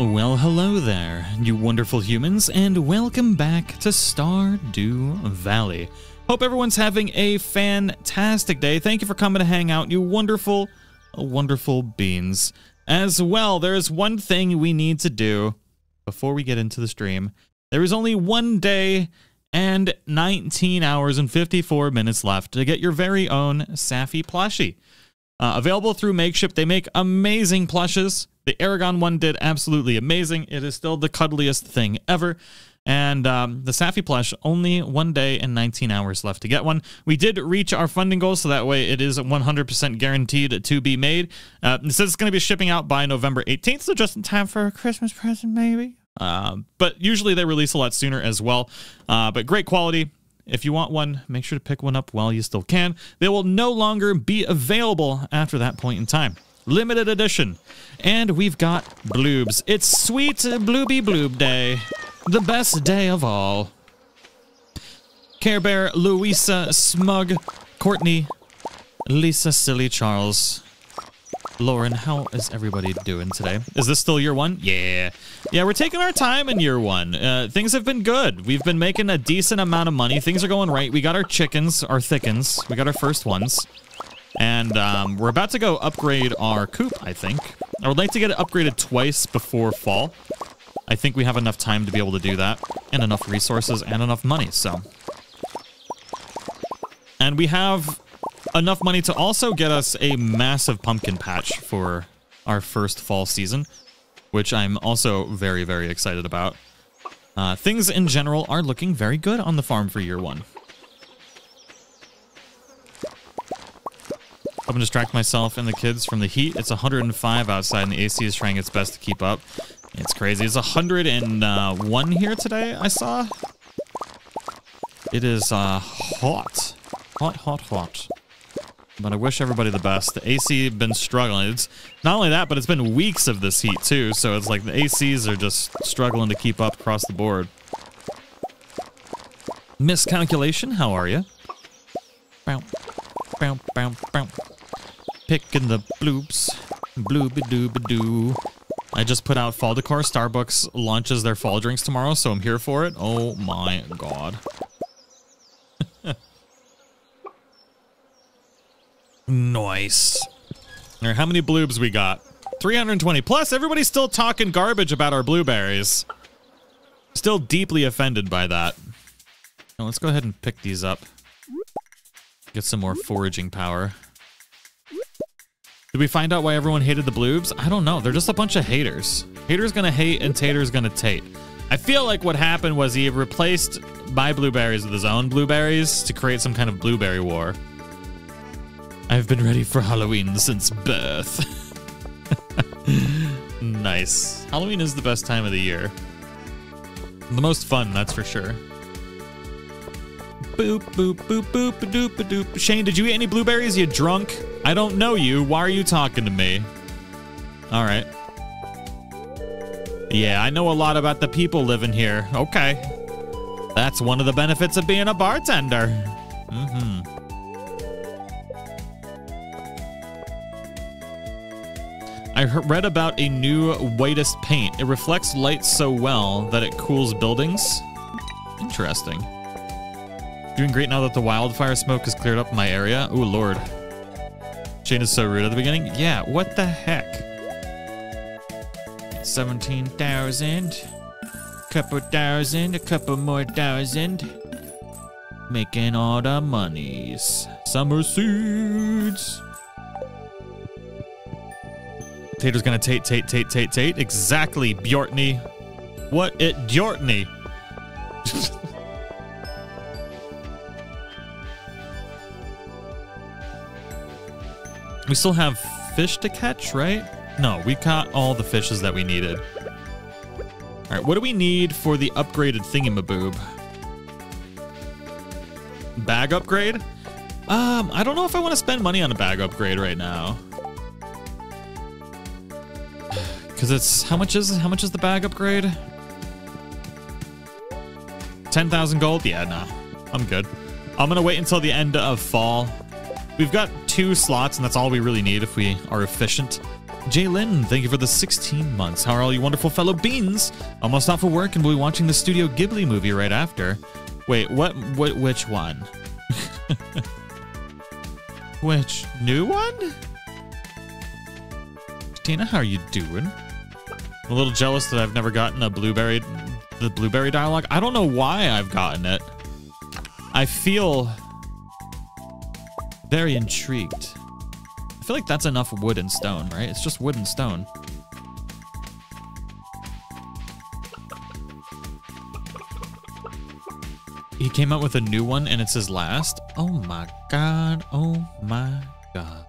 Well, hello there, you wonderful humans, and welcome back to Stardew Valley. Hope everyone's having a fantastic day. Thank you for coming to hang out, you wonderful, wonderful beans. As well, there's one thing we need to do before we get into the stream. There is only one day and 19 hours and 54 minutes left to get your very own Saphi plushie. Uh, available through Makeship, they make amazing plushes. The Aragon one did absolutely amazing. It is still the cuddliest thing ever. And um, the Saphi plush, only one day and 19 hours left to get one. We did reach our funding goal, so that way it is 100% guaranteed to be made. Uh, it says it's going to be shipping out by November 18th, so just in time for a Christmas present, maybe. Uh, but usually they release a lot sooner as well. Uh, but great quality. If you want one, make sure to pick one up while you still can. They will no longer be available after that point in time. Limited edition. And we've got bloobs. It's sweet blooby bloob day. The best day of all. Care Bear, Louisa, Smug, Courtney, Lisa, Silly, Charles, Lauren, how is everybody doing today? Is this still year one? Yeah. Yeah, we're taking our time in year one. Uh, things have been good. We've been making a decent amount of money. Things are going right. We got our chickens, our thickens. We got our first ones. And um, we're about to go upgrade our coop, I think. I would like to get it upgraded twice before fall. I think we have enough time to be able to do that. And enough resources and enough money, so. And we have enough money to also get us a massive pumpkin patch for our first fall season, which I'm also very, very excited about. Uh, things in general are looking very good on the farm for year one. I'm gonna distract myself and the kids from the heat. It's 105 outside and the AC is trying its best to keep up. It's crazy. It's 101 here today, I saw. It is uh, hot. Hot, hot, hot. But I wish everybody the best. The AC been struggling. It's not only that, but it's been weeks of this heat too. So it's like the ACs are just struggling to keep up across the board. Miscalculation, how are you? Bow, bow, bow. Picking the bloops. Blooby dooby doo. I just put out fall decor. Starbucks launches their fall drinks tomorrow, so I'm here for it. Oh my god. Nice. All right, how many bloobs we got? 320 plus. Everybody's still talking garbage about our blueberries. Still deeply offended by that. Now let's go ahead and pick these up. Get some more foraging power. Did we find out why everyone hated the bloobs? I don't know. They're just a bunch of haters. Haters gonna hate and taters gonna tate. I feel like what happened was he replaced my blueberries with his own blueberries to create some kind of blueberry war. I've been ready for Halloween since birth. nice. Halloween is the best time of the year. The most fun, that's for sure. Boop, boop, boop, boop, doop, doop. Shane, did you eat any blueberries, you drunk? I don't know you. Why are you talking to me? All right. Yeah, I know a lot about the people living here. Okay. That's one of the benefits of being a bartender. Mm-hmm. I read about a new whitest paint. It reflects light so well that it cools buildings. Interesting. Doing great now that the wildfire smoke has cleared up my area. Oh lord. Shane is so rude at the beginning. Yeah, what the heck? 17,000. Couple thousand, a couple more thousand. Making all the monies. Summer seeds. Tater's gonna tate, tate, tate, tate, tate. Exactly, Bjortney. What it Bjortney? we still have fish to catch, right? No, we caught all the fishes that we needed. All right, what do we need for the upgraded thingamaboob? Bag upgrade? Um, I don't know if I want to spend money on a bag upgrade right now. Because it's how much is how much is the bag upgrade? Ten thousand gold? Yeah, no, I'm good. I'm gonna wait until the end of fall. We've got two slots, and that's all we really need if we are efficient. Jaylin, thank you for the 16 months. How are all you wonderful fellow beans? Almost off of work and we'll be watching the Studio Ghibli movie right after. Wait, what? What? Which one? which new one? Tina, how are you doing? I'm a little jealous that I've never gotten a blueberry, the blueberry dialogue. I don't know why I've gotten it. I feel very intrigued. I feel like that's enough wood and stone, right? It's just wood and stone. He came out with a new one and it's his last. Oh my god. Oh my god.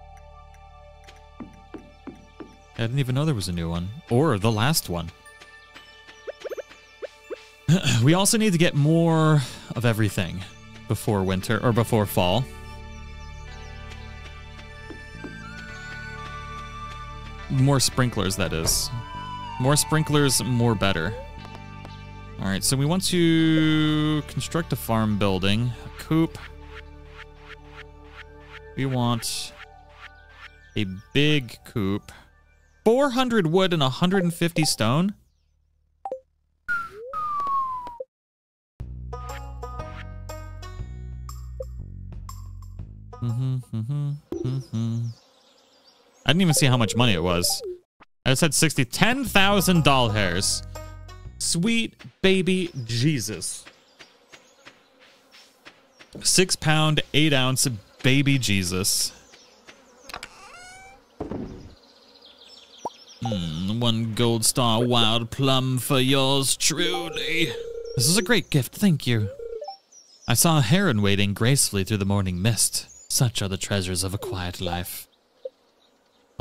I didn't even know there was a new one. Or the last one. we also need to get more of everything before winter or before fall. More sprinklers, that is. More sprinklers, more better. All right, so we want to construct a farm building, a coop. We want a big coop. 400 wood and 150 stone? Mm-hmm, mm-hmm, mm-hmm. I didn't even see how much money it was. I just had 60, 10,000 doll hairs. Sweet baby Jesus. Six pound, eight ounce baby Jesus. Hmm, one gold star wild plum for yours truly. This is a great gift, thank you. I saw a heron wading gracefully through the morning mist. Such are the treasures of a quiet life.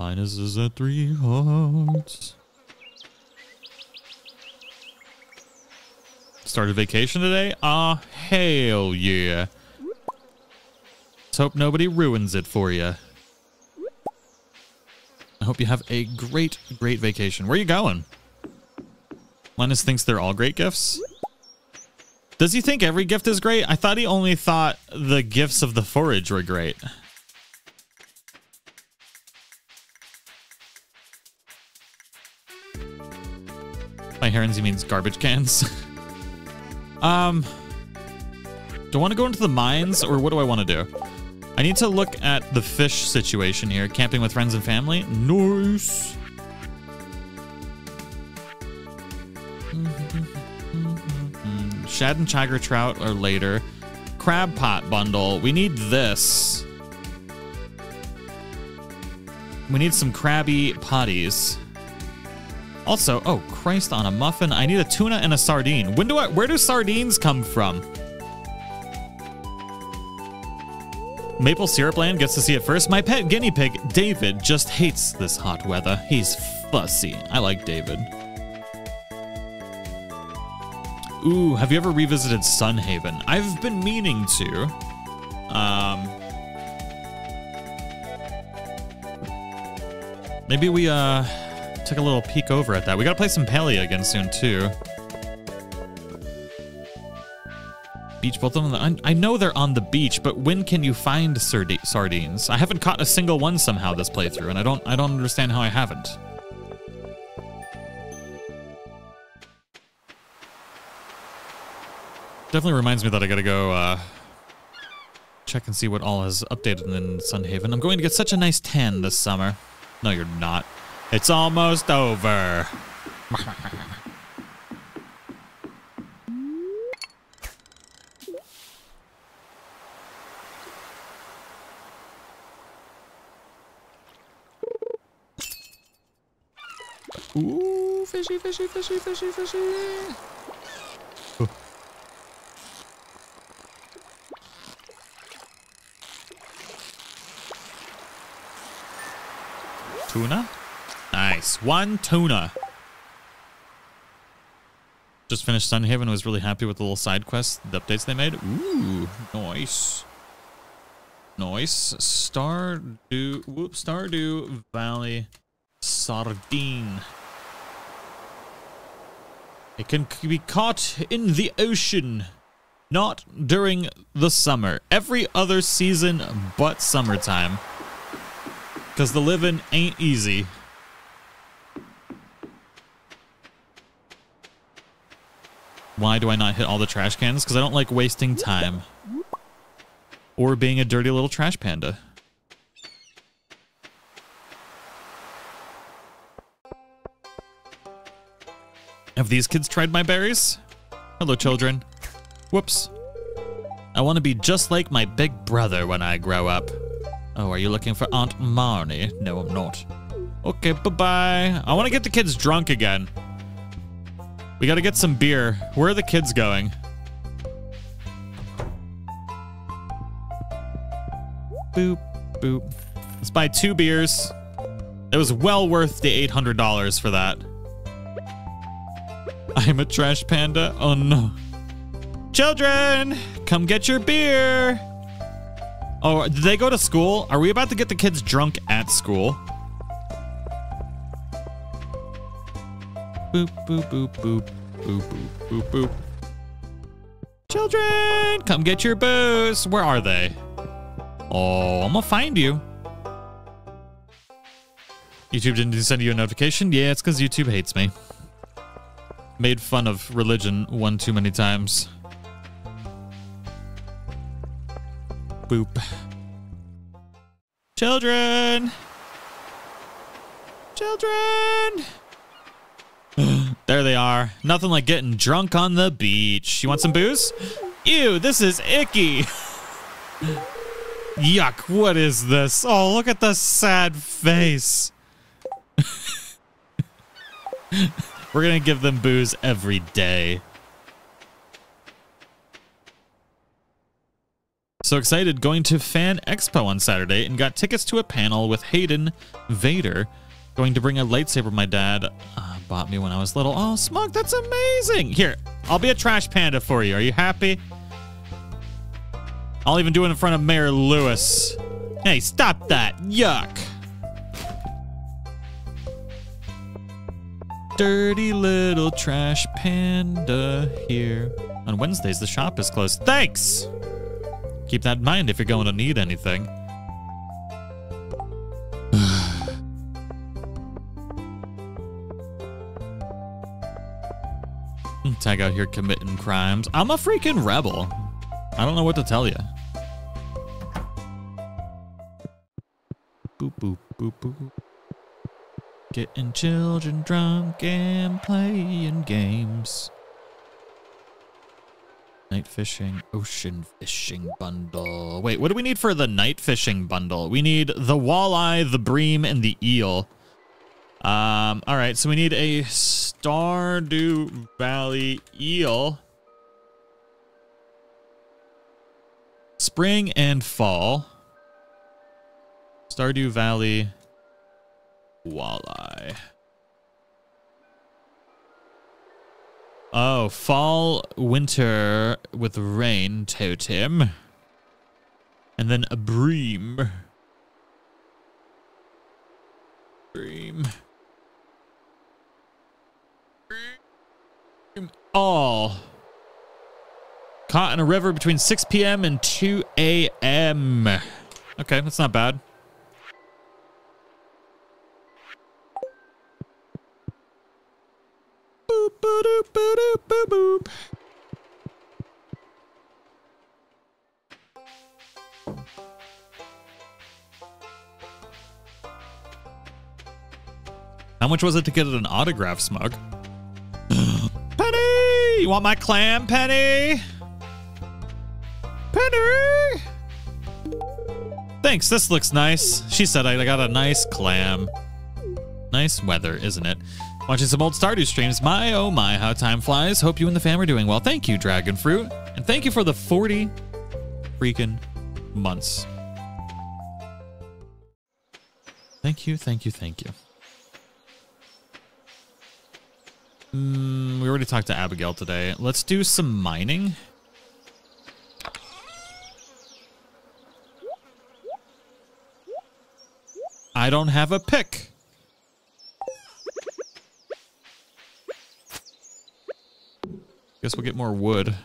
Linus is at three hearts. Started vacation today? Ah, hell yeah. Let's hope nobody ruins it for you. I hope you have a great, great vacation. Where are you going? Linus thinks they're all great gifts. Does he think every gift is great? I thought he only thought the gifts of the forage were great. By herons, he means garbage cans. um, do I want to go into the mines or what do I want to do? I need to look at the fish situation here. Camping with friends and family. Nice. Shad and Tiger Trout are later. Crab Pot bundle. We need this. We need some crabby potties. Also, oh, Christ on a muffin. I need a tuna and a sardine. When do I, where do sardines come from? Maple Syrup Land gets to see it first. My pet guinea pig, David, just hates this hot weather. He's fussy. I like David. Ooh, have you ever revisited Sun Haven? I've been meaning to. Um, maybe we uh take a little peek over at that. We gotta play some Palia again soon too. beach. Both of them, I, know they're on the beach, but when can you find sardines? I haven't caught a single one somehow this playthrough, and I don't, I don't understand how I haven't. Definitely reminds me that I gotta go uh, check and see what all has updated in Sun Haven. I'm going to get such a nice tan this summer. No, you're not. It's almost over. Ooh, fishy, fishy, fishy, fishy, fishy. Oh. Tuna? Nice. One tuna. Just finished Sun Haven. Was really happy with the little side quests, the updates they made. Ooh, nice. Nice. Stardew. Whoop. Stardew Valley sardine. It can be caught in the ocean, not during the summer. Every other season but summertime. Because the living ain't easy. Why do I not hit all the trash cans? Because I don't like wasting time. Or being a dirty little trash panda. Have these kids tried my berries? Hello, children. Whoops. I want to be just like my big brother when I grow up. Oh, are you looking for Aunt Marnie? No, I'm not. Okay, bye-bye. I want to get the kids drunk again. We got to get some beer. Where are the kids going? Boop, boop. Let's buy two beers. It was well worth the $800 for that. I'm a trash panda. Oh no. Children, come get your beer. Oh, did they go to school? Are we about to get the kids drunk at school? Boop, boop, boop, boop, boop, boop, boop, boop. Children, come get your booze. Where are they? Oh, I'm gonna find you. YouTube didn't send you a notification? Yeah, it's because YouTube hates me. Made fun of religion one too many times. Boop. Children! Children! There they are. Nothing like getting drunk on the beach. You want some booze? Ew, this is icky. Yuck, what is this? Oh, look at the sad face. We're going to give them booze every day. So excited going to Fan Expo on Saturday and got tickets to a panel with Hayden Vader. Going to bring a lightsaber my dad uh, bought me when I was little. Oh, Smug, that's amazing. Here, I'll be a trash panda for you. Are you happy? I'll even do it in front of Mayor Lewis. Hey, stop that. Yuck. Dirty little trash panda here. On Wednesdays, the shop is closed. Thanks! Keep that in mind if you're going to need anything. Tag out here committing crimes. I'm a freaking rebel. I don't know what to tell you. Boop, boop, boop, boop. Getting children drunk and playing games. Night fishing, ocean fishing bundle. Wait, what do we need for the night fishing bundle? We need the walleye, the bream, and the eel. Um, all right, so we need a Stardew Valley eel. Spring and fall. Stardew Valley walleye. Oh, fall, winter with rain totem. And then a bream. Bream. Bream. All. Caught in a river between 6 p.m. and 2 a.m. Okay, that's not bad. Boop, boop. How much was it to get an autograph smug? You want my clam, Penny? Penny! Thanks, this looks nice. She said I got a nice clam. Nice weather, isn't it? Watching some old Stardew streams. My, oh my, how time flies. Hope you and the fam are doing well. Thank you, Dragon Fruit. And thank you for the 40 freaking months. Thank you, thank you, thank you. Mm, we already talked to Abigail today. Let's do some mining. I don't have a pick. Guess we'll get more wood.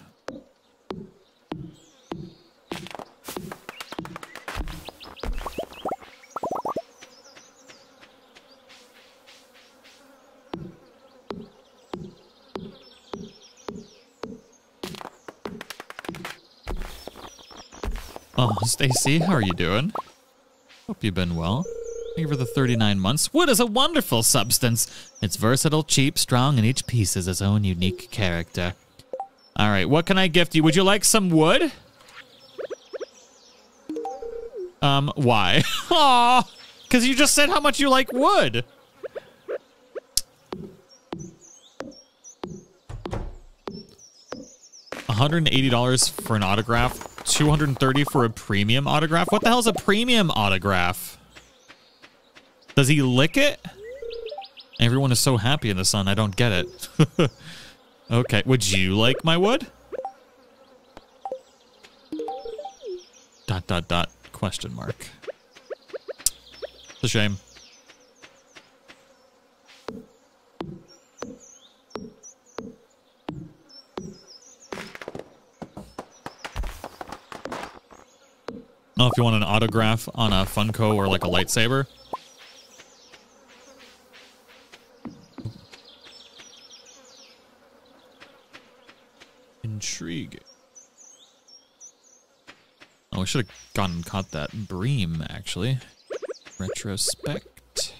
Oh, Stacy, how are you doing? Hope you've been well. Thank you for the 39 months. Wood is a wonderful substance. It's versatile, cheap, strong, and each piece has its own unique character. All right, what can I gift you? Would you like some wood? Um, why? Aw, because you just said how much you like wood. $180 for an autograph, 230 for a premium autograph. What the hell is a premium autograph? Does he lick it? Everyone is so happy in the sun. I don't get it. okay, would you like my wood? Dot dot dot question mark. It's a shame. Oh, if you want an autograph on a Funko or like a lightsaber. Intriguing. Oh, we should have and caught that bream, actually. Retrospect.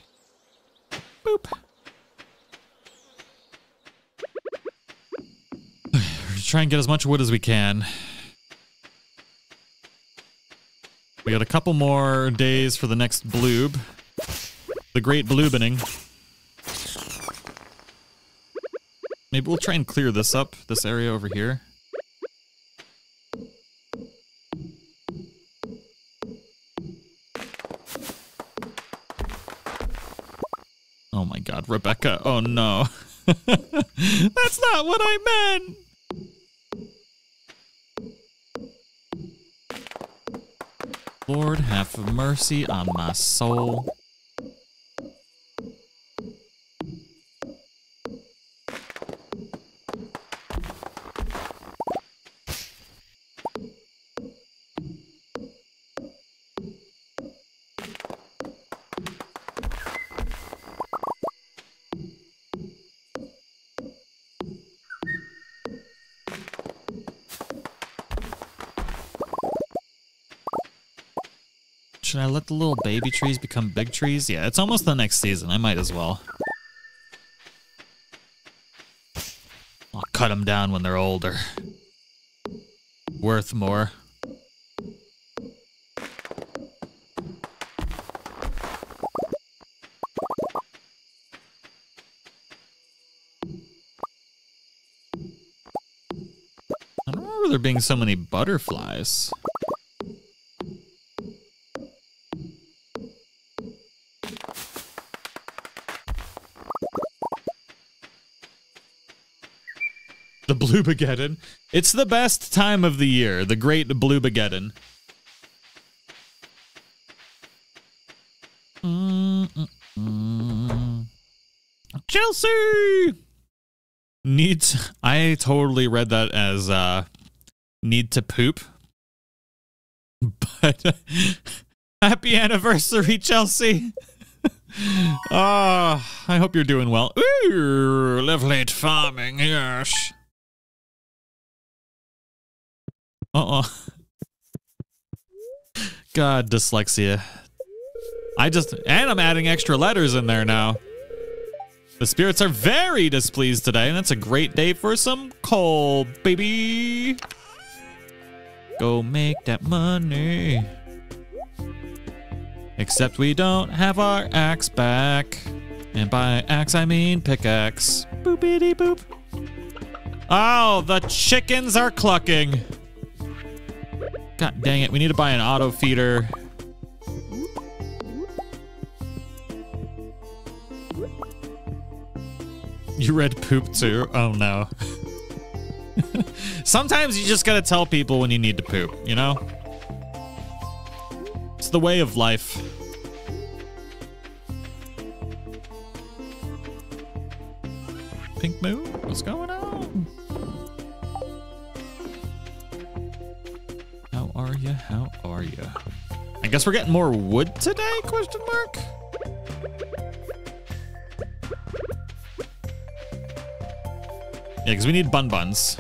Boop. Try and get as much wood as we can. We got a couple more days for the next bloob. The great bloobening. Maybe we'll try and clear this up, this area over here. Oh my god, Rebecca. Oh no. That's not what I meant! Mercy on my soul. Baby trees become big trees? Yeah, it's almost the next season. I might as well. I'll cut them down when they're older. Worth more. I don't remember there being so many butterflies. The Bloobageddon. It's the best time of the year, the great Bloobageddon. Chelsea needs. I totally read that as uh, need to poop. But happy anniversary, Chelsea. Ah, I hope you're doing well. Ooh, live farming, yes. Uh-uh. God, dyslexia. I just, and I'm adding extra letters in there now. The spirits are very displeased today, and that's a great day for some coal, baby. Go make that money. Except we don't have our axe back. And by axe, I mean pickaxe. Boopity boop. Oh, the chickens are clucking. God dang it, we need to buy an auto feeder. You read poop too? Oh no. Sometimes you just gotta tell people when you need to poop, you know? It's the way of life. Pink Moon? What's going on? Are you? How are you? I guess we're getting more wood today? Question mark. Yeah, because we need bun buns.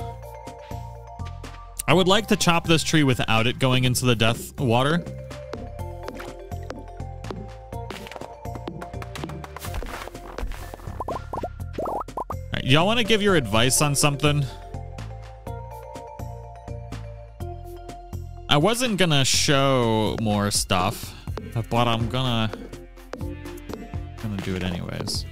I would like to chop this tree without it going into the death water. Y'all want to give your advice on something? I wasn't gonna show more stuff, but I'm gonna gonna do it anyways.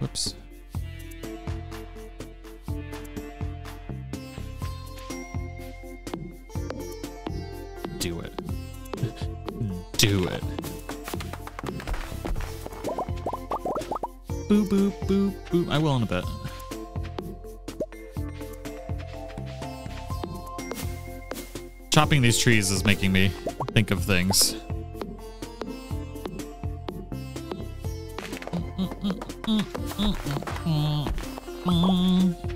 Whoops. Do it. do it. Boop, boop, boop, boop. I will in a bit. Chopping these trees is making me think of things. boop,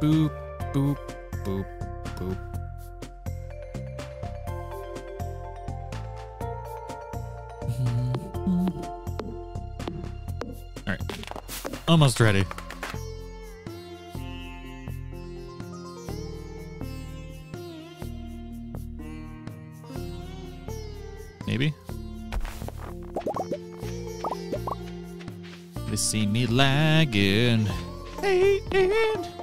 boop, boop, boop, boop. All right, almost ready. Maybe. They see me lagging. Hating.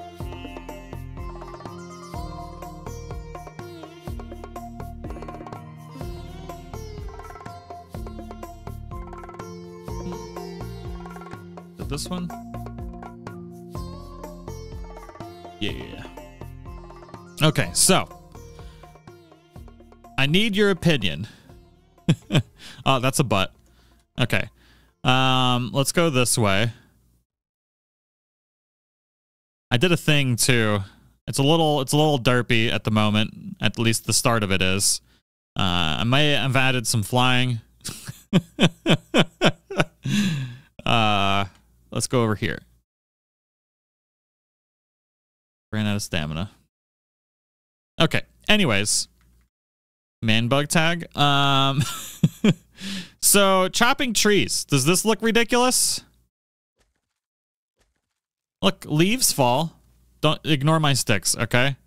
Okay, so I need your opinion. oh, that's a butt. Okay. Um, let's go this way. I did a thing too. It's a little it's a little derpy at the moment. At least the start of it is. Uh, I may have added some flying. uh, let's go over here. Ran out of stamina. Okay. Anyways, man bug tag. Um, so chopping trees. Does this look ridiculous? Look, leaves fall. Don't ignore my sticks, okay?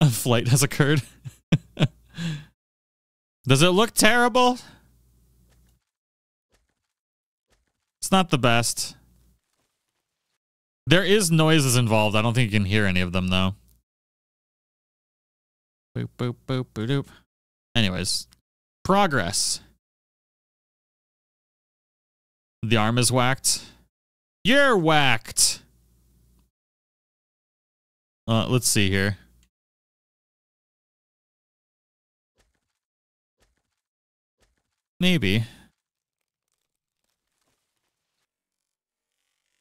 A flight has occurred. Does it look terrible? It's not the best. There is noises involved. I don't think you can hear any of them though. Boop boop boop boop doop. Anyways, progress. The arm is whacked. You're whacked. Uh, let's see here. Maybe.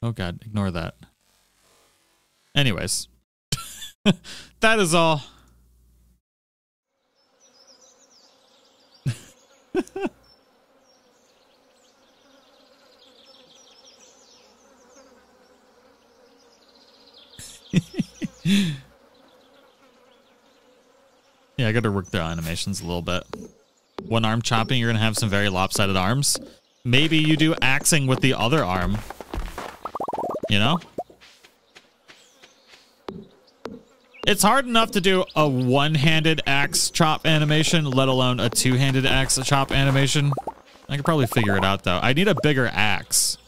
Oh god, ignore that. Anyways. that is all. yeah, I gotta work the animations a little bit. One arm chopping, you're gonna have some very lopsided arms. Maybe you do axing with the other arm. You know? It's hard enough to do a one-handed axe chop animation, let alone a two-handed axe chop animation. I could probably figure it out, though. I need a bigger axe.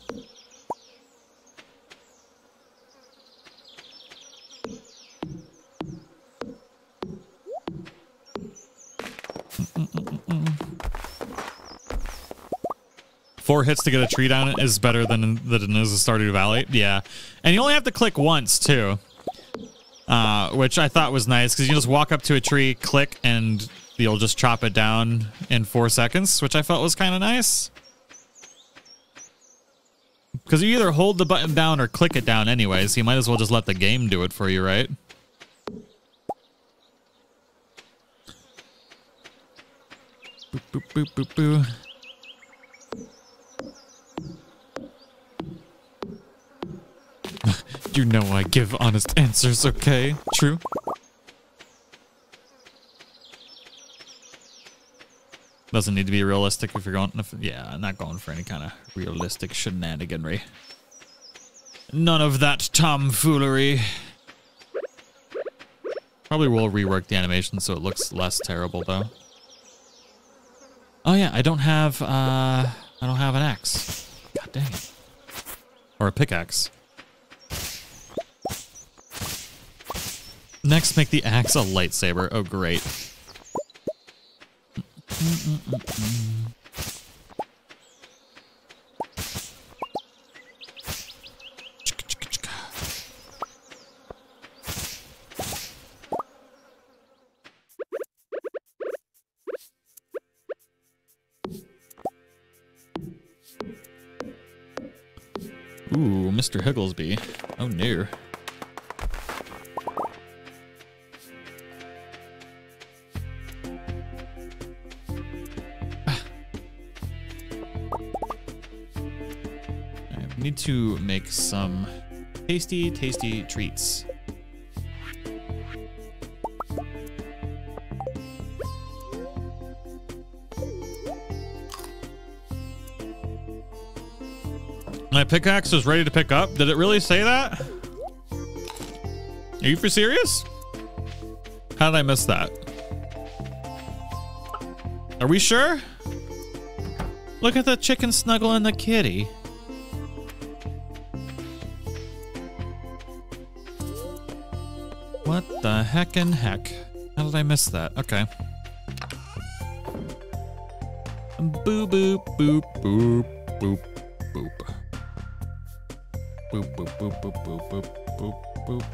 Four hits to get a tree down is better than than it is a Stardew Valley. Yeah, and you only have to click once too, uh, which I thought was nice because you just walk up to a tree, click, and you'll just chop it down in four seconds, which I felt was kind of nice. Because you either hold the button down or click it down anyways, you might as well just let the game do it for you, right? Boop, boop, boop, boop, boo. you know I give honest answers, okay? True? Doesn't need to be realistic if you're going. If, yeah, I'm not going for any kind of realistic shenaniganry. None of that tomfoolery. Probably will rework the animation so it looks less terrible though. Oh yeah, I don't have uh I don't have an axe. God dang it. Or a pickaxe. Next, make the axe a lightsaber. Oh, great. Ooh, Mr. Higglesby. Oh no. To make some tasty, tasty treats. My pickaxe is ready to pick up. Did it really say that? Are you for serious? How did I miss that? Are we sure? Look at the chicken snuggling the kitty. Heck and heck? How did I miss that? Okay. Boop boop boop boop boop boop. Boop boop boop boop boop boop boop boop boop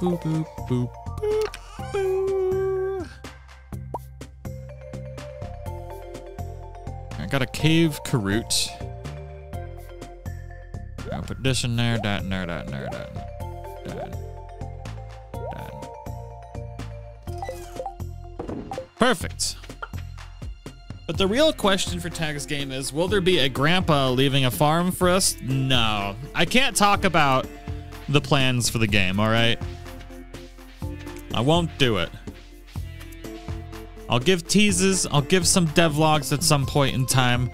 boop boop boop boop. I got a cave Carrot. I'll put this in there, that in there, that in there, that in there. Perfect. But the real question for Tag's game is, will there be a grandpa leaving a farm for us? No. I can't talk about the plans for the game, all right? I won't do it. I'll give teases, I'll give some devlogs at some point in time.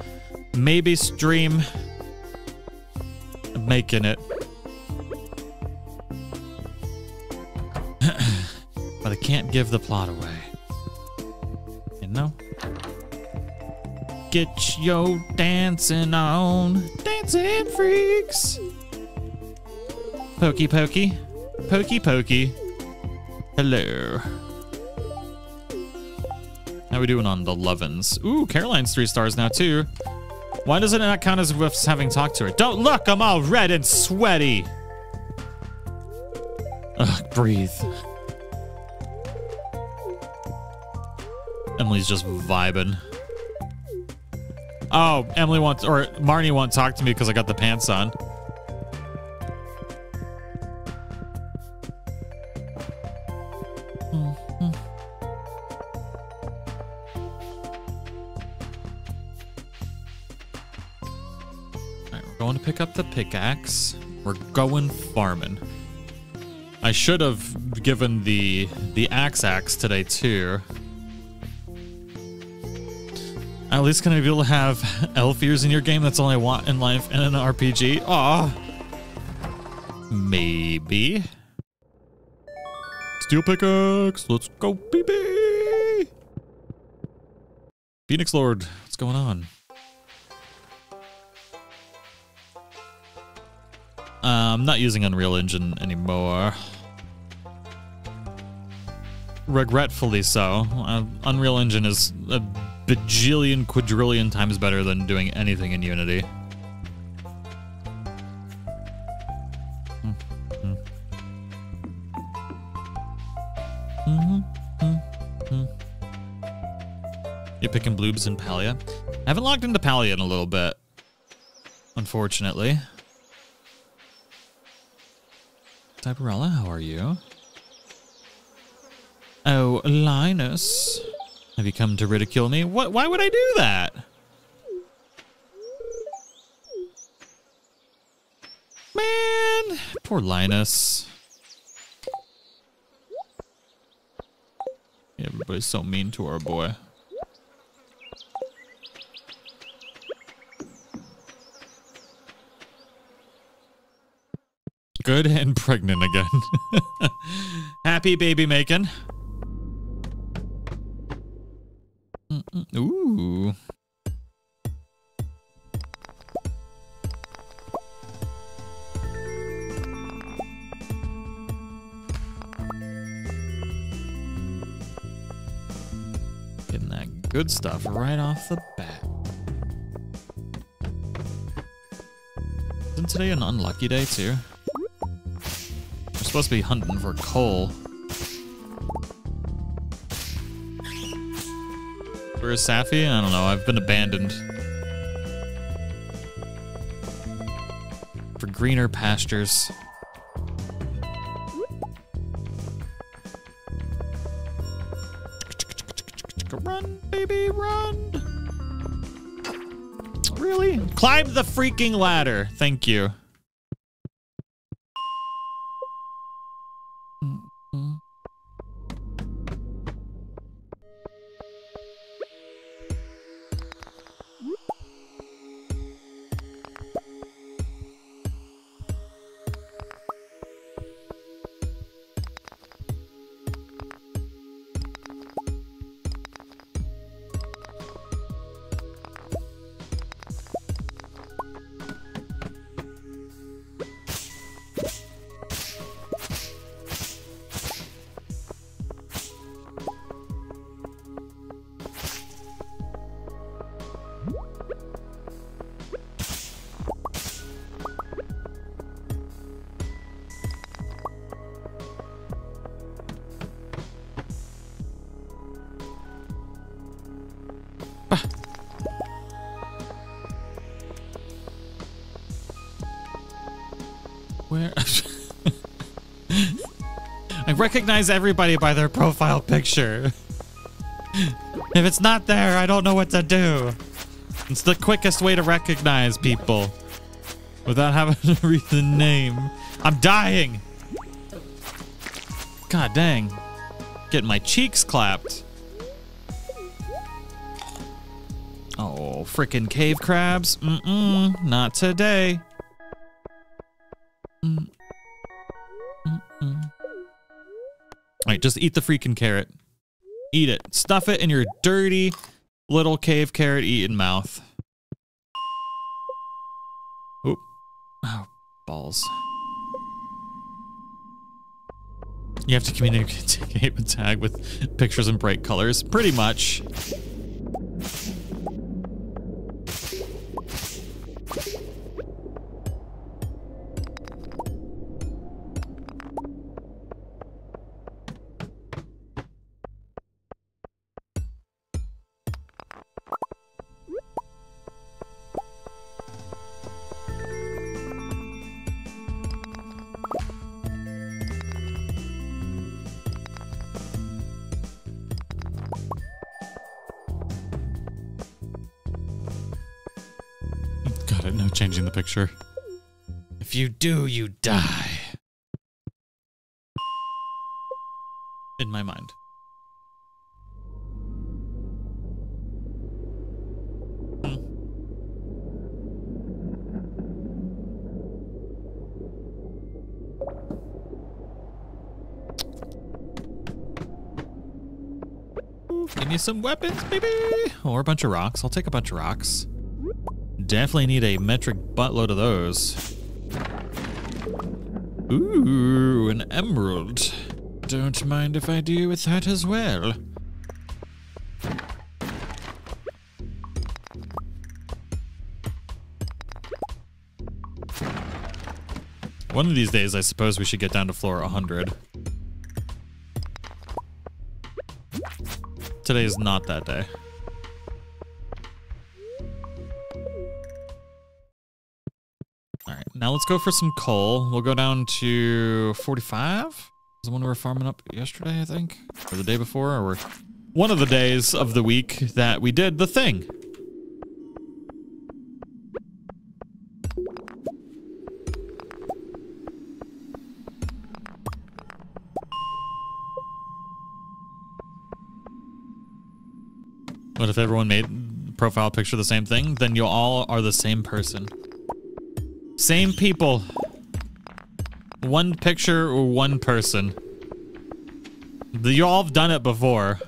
Maybe stream making it. but I can't give the plot away. Get your dancing on, dancing freaks. Pokey pokey, pokey pokey. Hello. How we doing on the Lovins? Ooh, Caroline's three stars now too. Why doesn't it not count as us having talked to her? Don't look, I'm all red and sweaty. Ugh, breathe. Emily's just vibing. Oh, Emily wants, or Marnie won't talk to me because I got the pants on. Going to pick up the pickaxe. We're going farming. I should have given the the axe axe today too. Least gonna be able to have elf ears in your game? That's all I want in life in an RPG. Aw. Maybe. Steel pickaxe. Let's go, baby. Phoenix Lord, what's going on? Uh, I'm not using Unreal Engine anymore. Regretfully so. Uh, Unreal Engine is a bajillion, quadrillion times better than doing anything in Unity. You're picking bloobs in Palia? I haven't logged into Palia in a little bit, unfortunately. Typerella, how are you? Oh, Linus. Have you come to ridicule me? What? Why would I do that? Man, poor Linus. Everybody's so mean to our boy. Good and pregnant again. Happy baby making. Good stuff right off the bat. Isn't today an unlucky day too? We're supposed to be hunting for coal. Where's Saphi? I don't know. I've been abandoned. For greener pastures. Climb the freaking ladder. Thank you. Recognize everybody by their profile picture. If it's not there, I don't know what to do. It's the quickest way to recognize people without having to read the name. I'm dying. God dang. Getting my cheeks clapped. Oh, freaking cave crabs. Mm-mm, not today. Just eat the freaking carrot. Eat it. Stuff it in your dirty little cave carrot eating mouth. Oop. Oh, balls. You have to communicate with tag with pictures and bright colors. Pretty much. Changing the picture. If you do, you die. In my mind. Hmm. Give me some weapons, baby! Or a bunch of rocks. I'll take a bunch of rocks. Definitely need a metric buttload of those. Ooh, an emerald. Don't mind if I do with that as well. One of these days, I suppose we should get down to floor 100. Today is not that day. Now let's go for some coal. We'll go down to 45. Is the one we were farming up yesterday, I think? Or the day before, or one of the days of the week that we did the thing. What if everyone made profile picture the same thing? Then you all are the same person. Same people. One picture or one person. You all have done it before.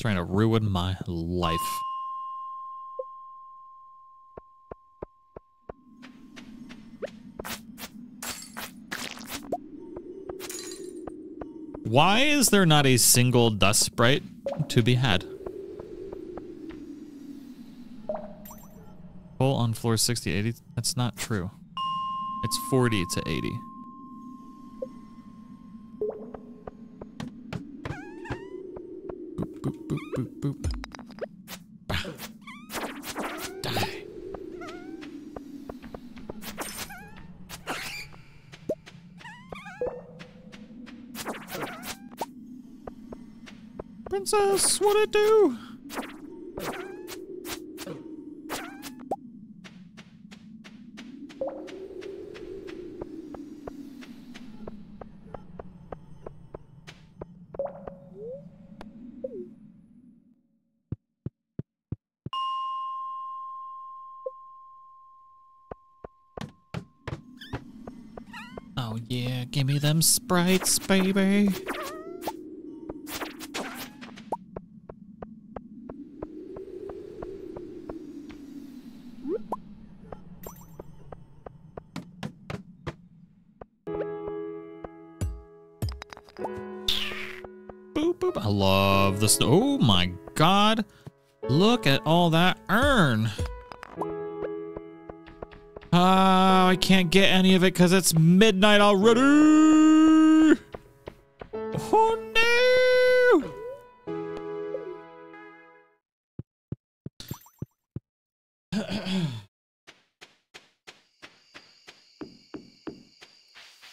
Trying to ruin my life. Why is there not a single dust sprite to be had? Full on floor 60, 80? That's not true. It's 40 to 80. Boop, boop, boop, boop, boop. Bah. Die. Princess, what it do? Sprites, baby. Boop, boop. I love this. Oh my god. Look at all that urn. Ah, I can't get any of it because it's midnight already. Oh no.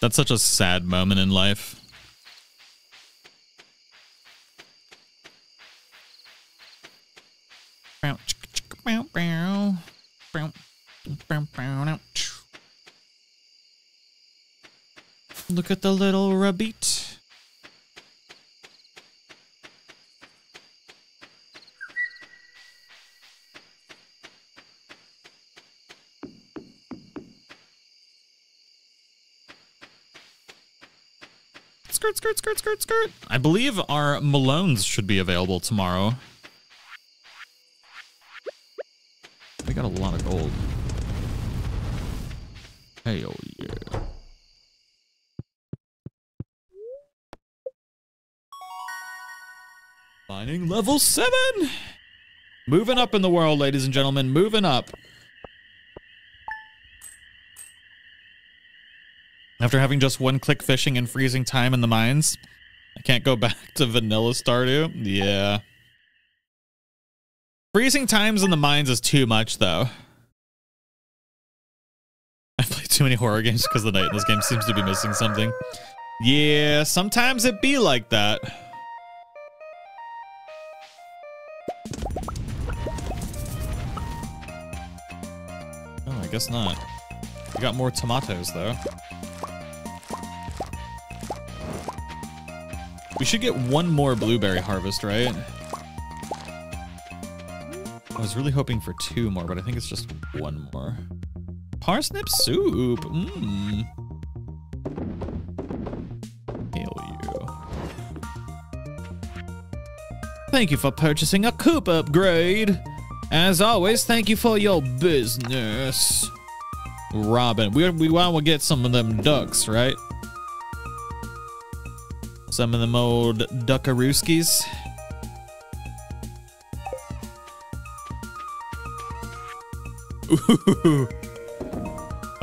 That's such a sad moment in life. Look at the little rabbit. Skirt, skirt, skirt, skirt. I believe our Malones should be available tomorrow. We got a lot of gold. Hell yeah. Mining level 7! Moving up in the world, ladies and gentlemen. Moving up. After having just one click fishing and freezing time in the mines, I can't go back to vanilla Stardew. Yeah. Freezing times in the mines is too much, though. I play too many horror games because the night in this game seems to be missing something. Yeah, sometimes it be like that. Oh, I guess not. We got more tomatoes, though. We should get one more blueberry harvest, right? I was really hoping for two more, but I think it's just one more. Parsnip soup. Mmm. Thank you for purchasing a coop upgrade. As always, thank you for your business. Robin, we, we want to get some of them ducks, right? Some of them old duckarooskies.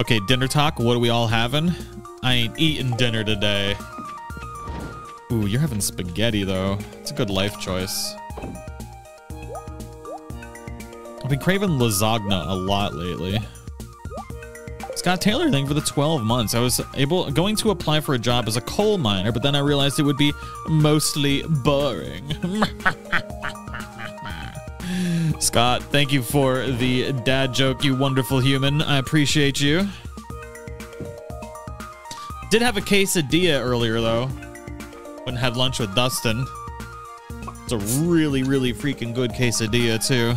Okay, dinner talk. What are we all having? I ain't eating dinner today. Ooh, you're having spaghetti, though. It's a good life choice. I've been craving lasagna a lot lately. Scott Taylor thing for the 12 months. I was able going to apply for a job as a coal miner, but then I realized it would be mostly boring. Scott, thank you for the dad joke, you wonderful human. I appreciate you. Did have a quesadilla earlier though. When I had lunch with Dustin. It's a really, really freaking good quesadilla too.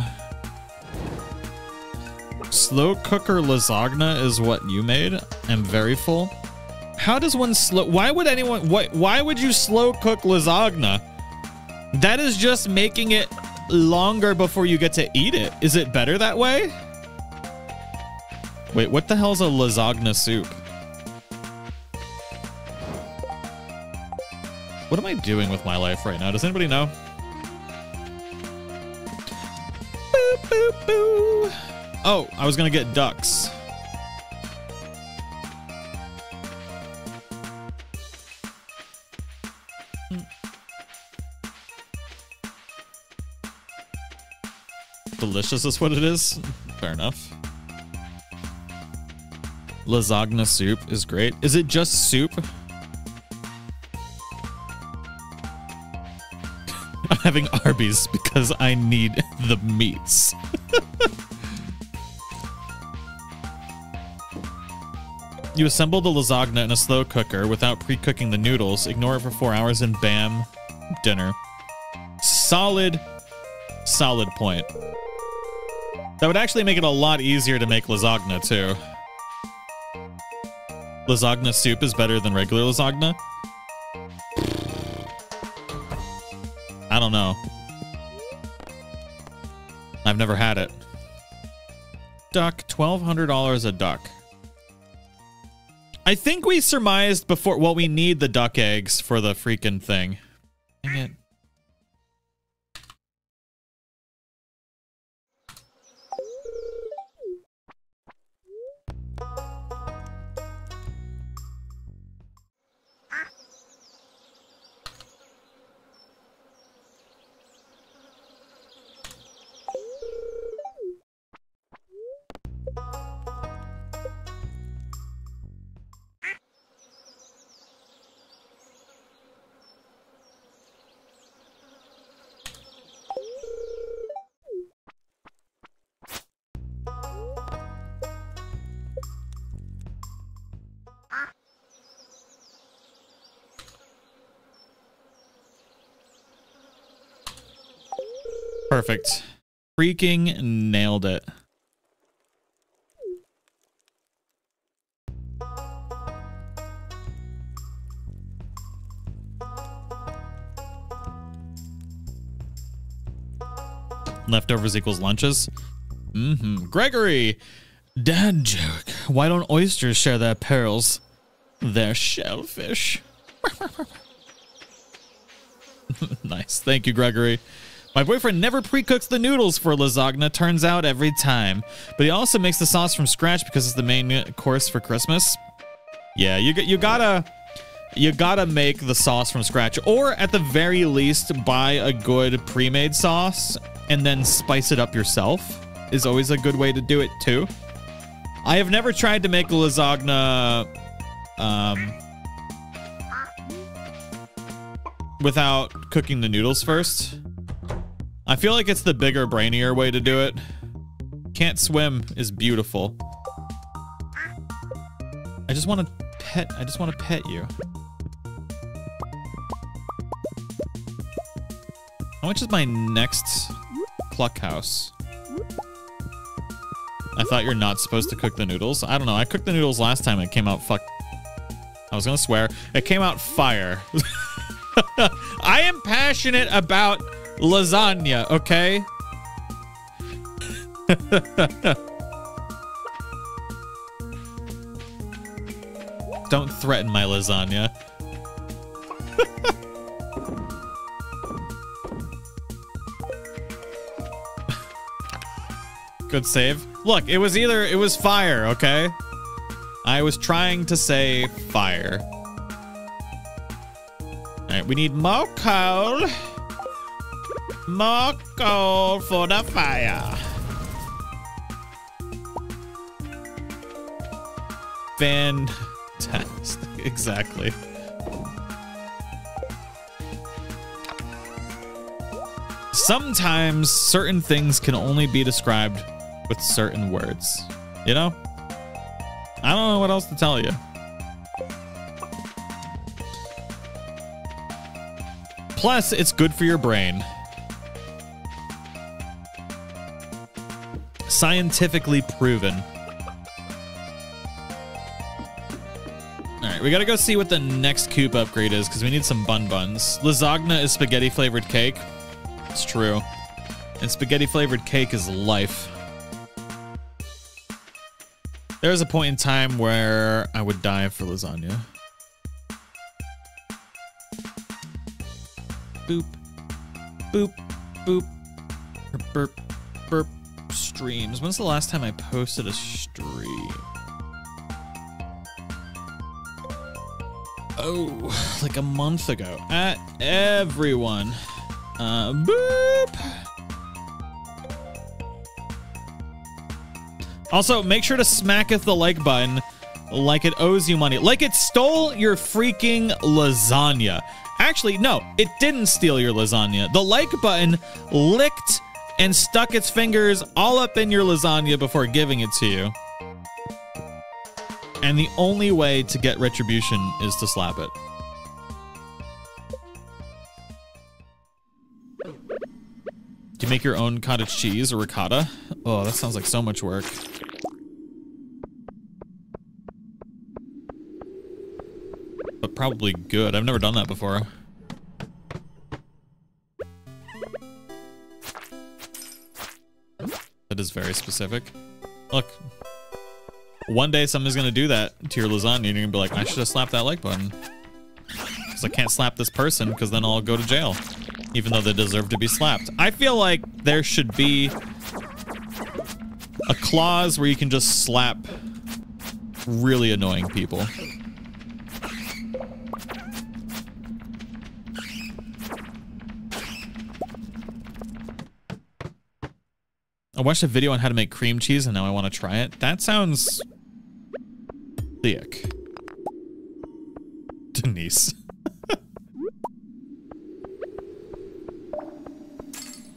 Slow cooker lasagna is what you made. I'm very full. How does one slow? Why would anyone? Why? Why would you slow cook lasagna? That is just making it longer before you get to eat it. Is it better that way? Wait, what the hell is a lasagna soup? What am I doing with my life right now? Does anybody know? Oh, I was gonna get ducks. Delicious is what it is? Fair enough. Lasagna soup is great. Is it just soup? I'm having Arby's because I need the meats. you assemble the lasagna in a slow cooker without pre-cooking the noodles, ignore it for four hours, and bam, dinner. Solid, solid point. That would actually make it a lot easier to make lasagna, too. Lasagna soup is better than regular lasagna? I don't know. I've never had it. Duck, $1,200 a duck. I think we surmised before. Well, we need the duck eggs for the freaking thing. Dang it. Perfect. Freaking nailed it. Leftovers equals lunches. Mm-hmm. Gregory! Dad joke. Why don't oysters share their pearls? They're shellfish. nice. Thank you, Gregory. My boyfriend never pre-cooks the noodles for lasagna, turns out every time. But he also makes the sauce from scratch because it's the main course for Christmas. Yeah, you you gotta you gotta make the sauce from scratch, or at the very least, buy a good pre-made sauce and then spice it up yourself. Is always a good way to do it too. I have never tried to make lasagna um, without cooking the noodles first. I feel like it's the bigger, brainier way to do it. Can't swim is beautiful. I just want to pet, I just want to pet you. How much is my next cluck house? I thought you're not supposed to cook the noodles. I don't know. I cooked the noodles last time. It came out fuck. I was gonna swear. It came out fire. I am passionate about lasagna, okay? Don't threaten my lasagna. Good save. Look, it was either, it was fire, okay? I was trying to say fire. All right, we need more coal. More coal for the fire. fantastic. Exactly. Sometimes certain things can only be described with certain words. You know? I don't know what else to tell you. Plus, it's good for your brain. Scientifically proven. All right, we gotta go see what the next coop upgrade is because we need some bun buns. Lasagna is spaghetti flavored cake. It's true. And spaghetti flavored cake is life. There was a point in time where I would die for lasagna. Boop. Boop. Boop. Burp. Burp. Streams. When's the last time I posted a stream? Oh, like a month ago. At everyone. Uh, boop. Also, make sure to smacketh the like button like it owes you money. Like it stole your freaking lasagna. Actually, no, it didn't steal your lasagna. The like button licked and stuck its fingers all up in your lasagna before giving it to you. And the only way to get retribution is to slap it. Do you make your own cottage cheese or ricotta? Oh, that sounds like so much work. But probably good. I've never done that before. That is very specific. Look. One day somebody's gonna do that to your lasagna and you're gonna be like, I should have slapped that like button. Because I can't slap this person because then I'll go to jail even though they deserve to be slapped. I feel like there should be a clause where you can just slap really annoying people. I watched a video on how to make cream cheese and now I want to try it. That sounds thick. Denise.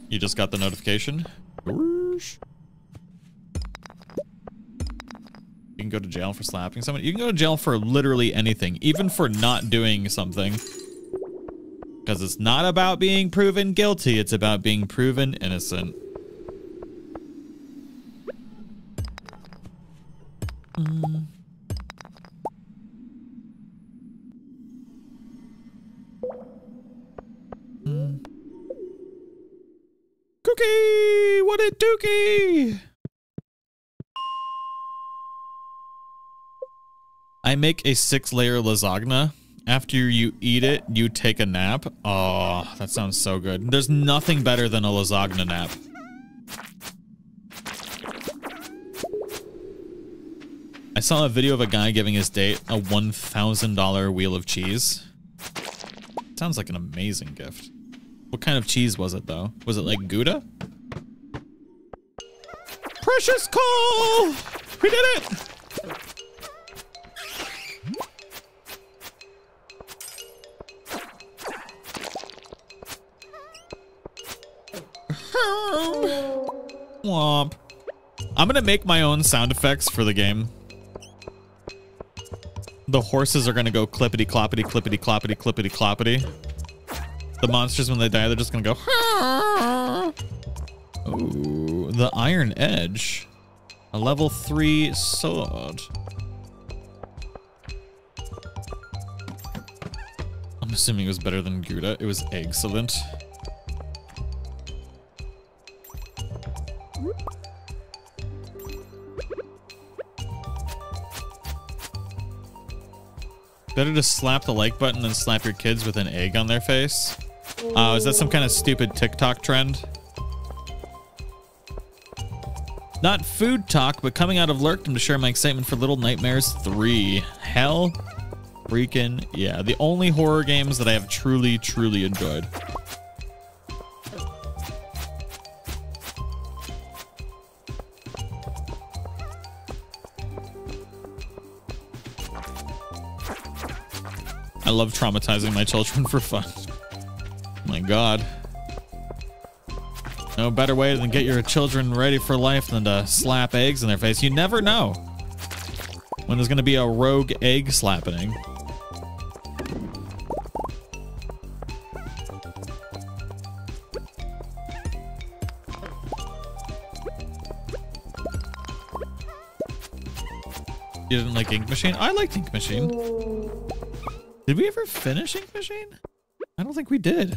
You just got the notification? You can go to jail for slapping someone. You can go to jail for literally anything, even for not doing something. Because it's not about being proven guilty, it's about being proven innocent. Cookie! What it dookie? I make a six layer lasagna. After you eat it, you take a nap. Oh, that sounds so good. There's nothing better than a lasagna nap. I saw a video of a guy giving his date a $1,000 wheel of cheese. Sounds like an amazing gift. What kind of cheese was it, though? Was it like Gouda? Precious coal! We did it! Womp. I'm gonna make my own sound effects for the game. The horses are gonna go clippity cloppity clippity cloppity clippity cloppity the monsters, when they die, they're just gonna go. Ooh, the Iron Edge. A level 3 sword. I'm assuming it was better than Gouda. It was excellent. Better to slap the like button than slap your kids with an egg on their face. Uh, is that some kind of stupid TikTok trend? Not food talk, but coming out of Lurkdom to share my excitement for Little Nightmares 3. Hell freaking yeah. The only horror games that I have truly, truly enjoyed. I love traumatizing my children for fun. My god. No better way than get your children ready for life than to slap eggs in their face. You never know when there's going to be a rogue egg slapping. You didn't like Ink Machine? I liked Ink Machine. Did we ever finish Ink Machine? I don't think we did.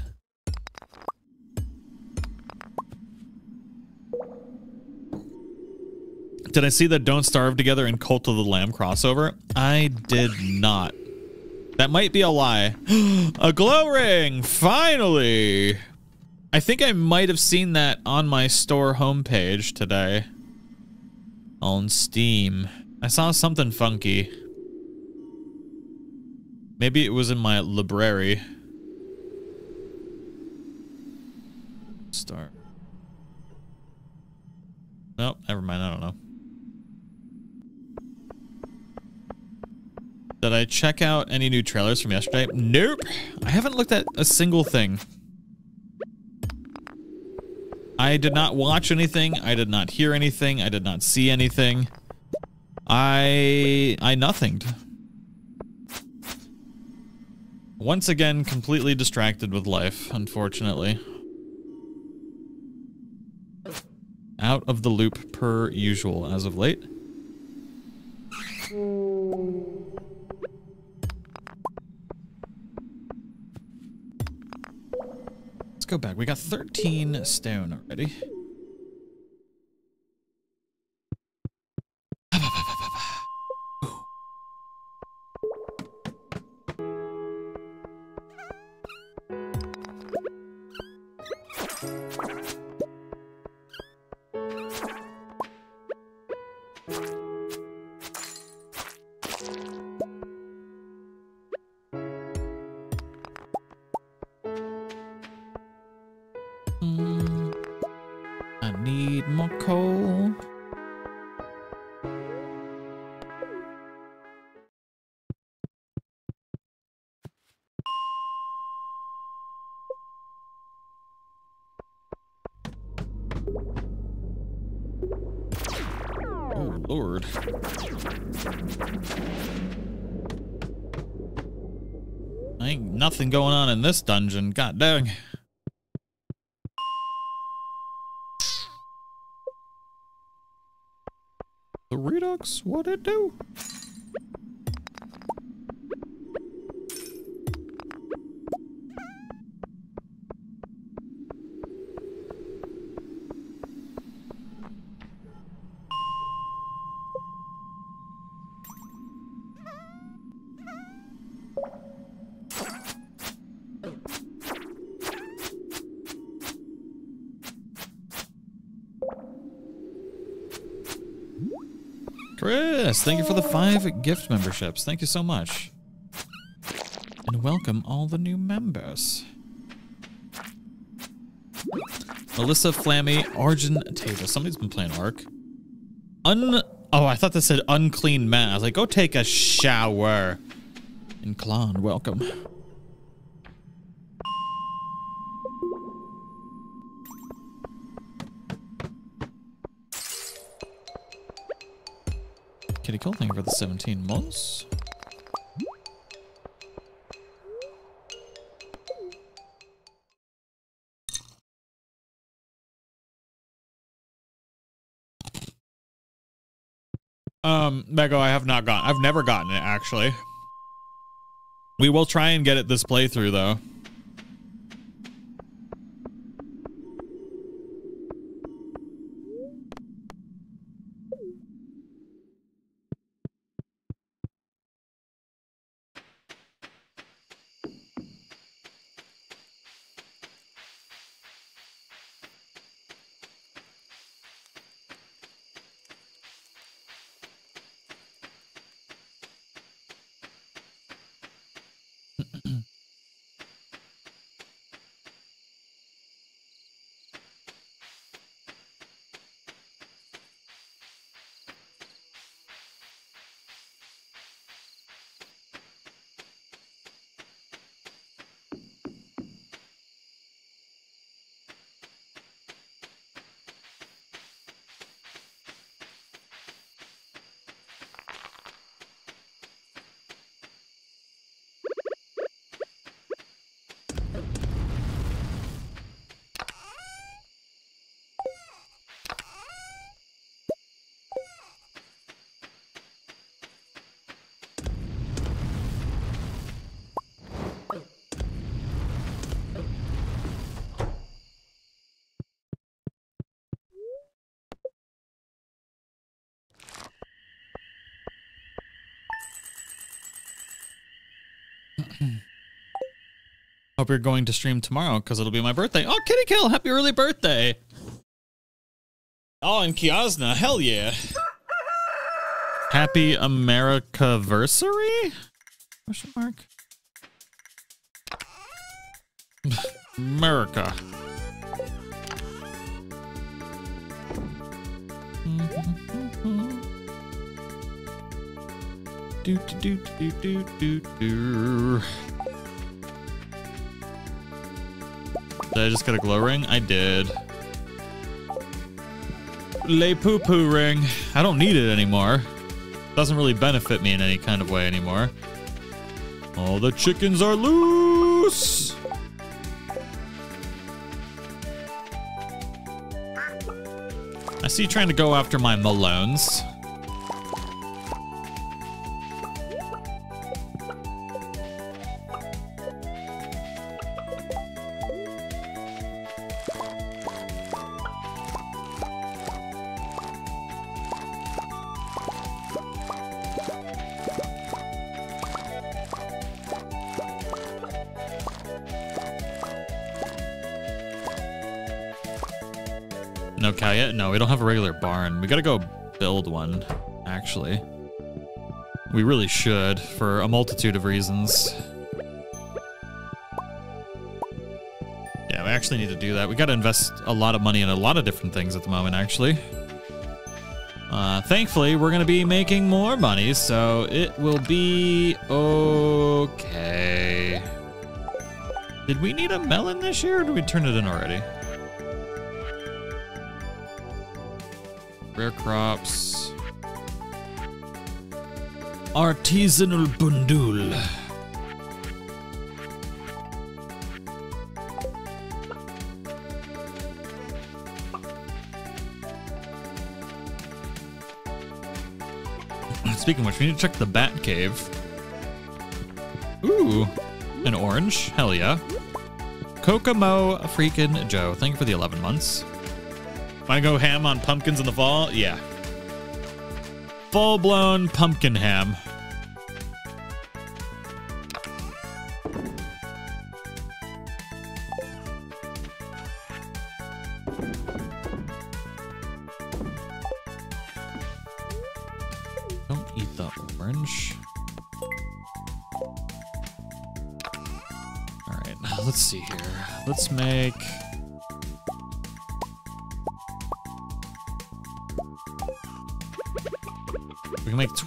Did I see the Don't Starve Together and Cult of the Lamb crossover? I did not. That might be a lie. a glow ring! Finally! I think I might have seen that on my store homepage today. On Steam. I saw something funky. Maybe it was in my library. Start. Nope, never mind. I don't know. Did I check out any new trailers from yesterday? Nope. I haven't looked at a single thing. I did not watch anything. I did not hear anything. I did not see anything. I I nothinged. Once again, completely distracted with life, unfortunately. Out of the loop per usual as of late. Let's go back. We got 13 stone already. Nothing going on in this dungeon. God dang. The Redux, what it do? Thank you for the five gift memberships. Thank you so much. And welcome all the new members. Melissa Flammy, Argentavis. Somebody's been playing Ark. Un Oh, I thought that said unclean man. I was like, go take a shower. And Klon, welcome. Cole, thank you for the 17 months. Um, Mego, I have not gotten. I've never gotten it actually. We will try and get it this playthrough though. Hope you're going to stream tomorrow because it'll be my birthday. Oh, Kitty Kill, happy early birthday. Oh, and Kiasna, hell yeah. Happy Americaversary? Question mark. America. Do do do do do do. Did I just get a glow ring? I did. Lay poo poo ring. I don't need it anymore. Doesn't really benefit me in any kind of way anymore. All the chickens are loose. I see you trying to go after my Malones. We gotta go build one, actually. We really should, for a multitude of reasons. Yeah, we actually need to do that. We gotta invest a lot of money in a lot of different things at the moment, actually. Uh, thankfully, we're gonna be making more money, so it will be okay. Did we need a melon this year, or did we turn it in already? Crops. Artisanal bundul. Speaking of which, we need to check the bat cave. Ooh, an orange. Hell yeah. Kokomo freaking Joe. Thank you for the 11 months. Wanna go ham on pumpkins in the fall? Yeah. Full blown pumpkin ham.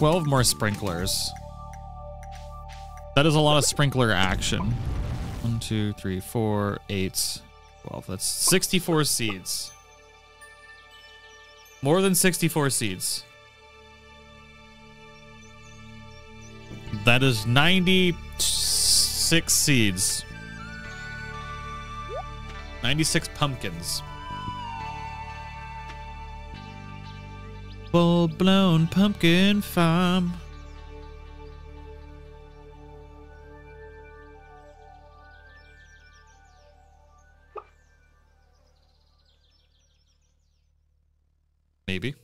12 more sprinklers. That is a lot of sprinkler action. One, two, three, four, eight, 12. That's 64 seeds. More than 64 seeds. That is 96 seeds. 96 pumpkins. Full blown pumpkin farm. Maybe.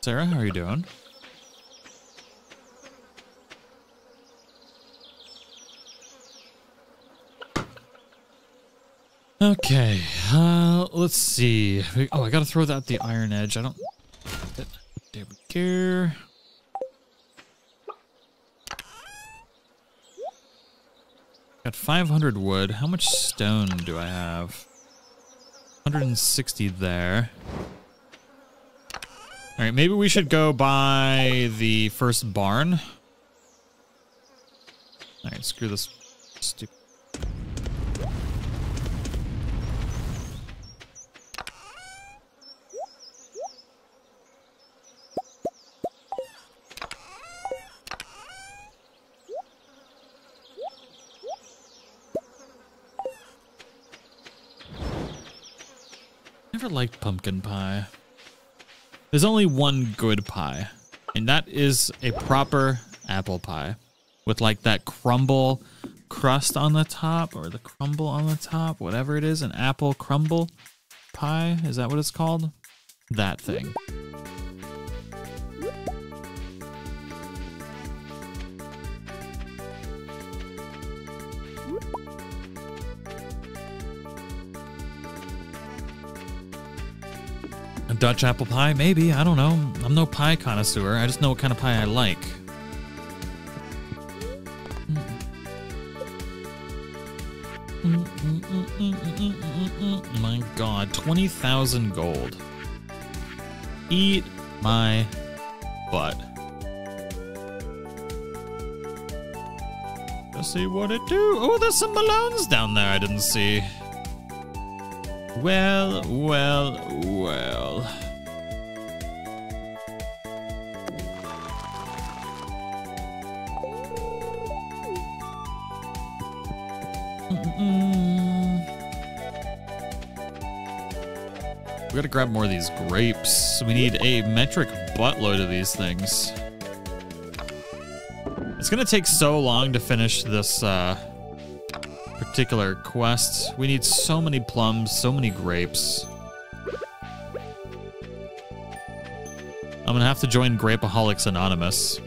Sarah, how are you doing? Okay, uh, let's see. Oh, I gotta throw that the iron edge. I don't. There we go. Got 500 wood. How much stone do I have? 160 there. All right, maybe we should go by the first barn. All right, screw this stupid never liked pumpkin pie. There's only one good pie, and that is a proper apple pie with like that crumble crust on the top or the crumble on the top, whatever it is, an apple crumble pie. Is that what it's called? That thing. Dutch apple pie, maybe. I don't know. I'm no pie connoisseur. I just know what kind of pie I like. My god, 20,000 gold. Eat my butt. Let's see what it do. Oh, there's some Malones down there I didn't see. Well, well, well. We gotta grab more of these grapes. We need a metric buttload of these things. It's gonna take so long to finish this uh, particular quest. We need so many plums, so many grapes. I'm gonna have to join Grapeaholics Anonymous.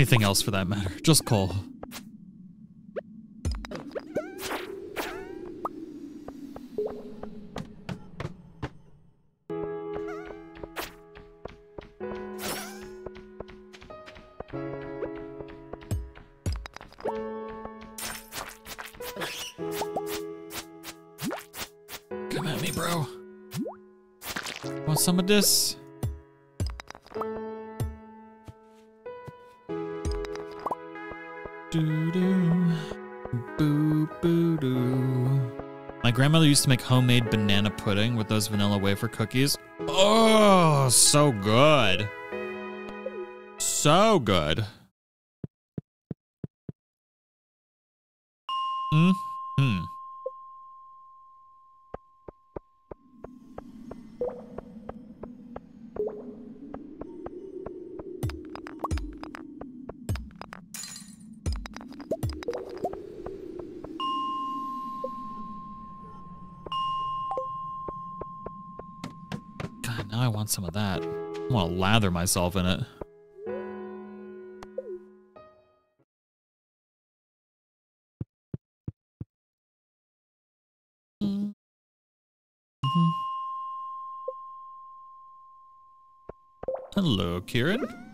Anything else for that matter. Just coal. Used to make homemade banana pudding with those vanilla wafer cookies. Oh, so good. So good. Mm some of that. I want to lather myself in it. Mhm. Hello, Kieran.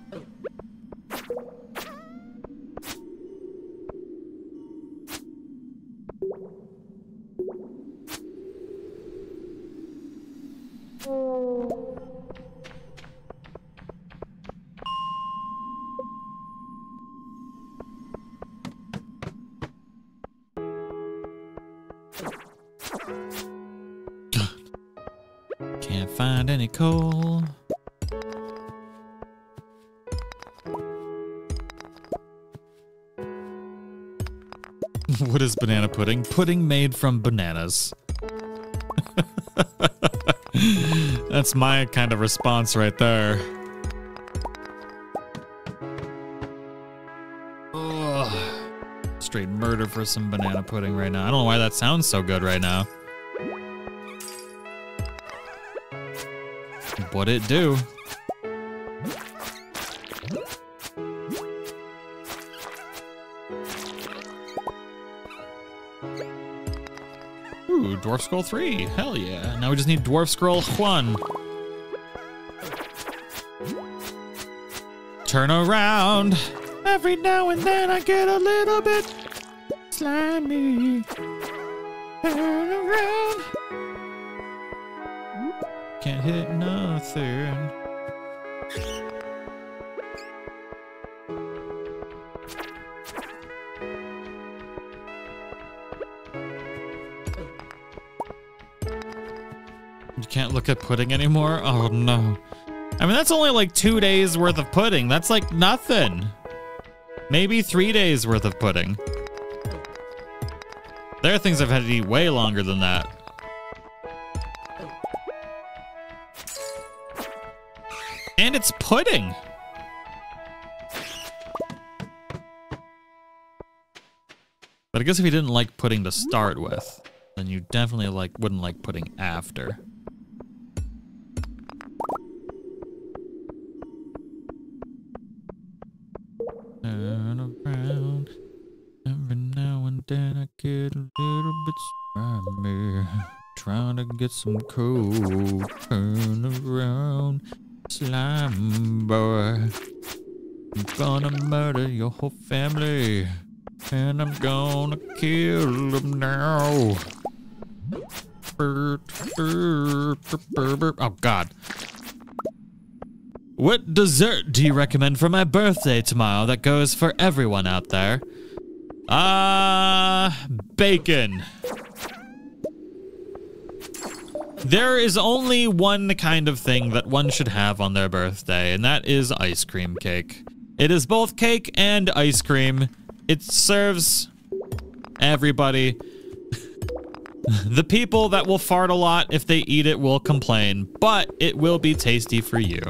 Any coal. what is banana pudding? Pudding made from bananas. That's my kind of response right there. Ugh. Straight murder for some banana pudding right now. I don't know why that sounds so good right now. What it do? Ooh, Dwarf Scroll 3. Hell yeah. Now we just need Dwarf Scroll 1. Turn around. Every now and then I get a little bit slimy. Turn around. Can't hit nothing. You can't look at pudding anymore? Oh no. I mean, that's only like two days worth of pudding. That's like nothing. Maybe three days worth of pudding. There are things I've had to eat way longer than that. And it's pudding. But I guess if you didn't like pudding to start with, then you definitely like wouldn't like pudding after. Turn around. Every now and then I get a little bit slimy. Trying to get some cold. Turn around. Slime boy. I'm gonna murder your whole family. And I'm gonna kill them now. Oh, God. What dessert do you recommend for my birthday tomorrow that goes for everyone out there? Ah, uh, bacon. There is only one kind of thing that one should have on their birthday, and that is ice cream cake. It is both cake and ice cream. It serves everybody. the people that will fart a lot if they eat it will complain, but it will be tasty for you.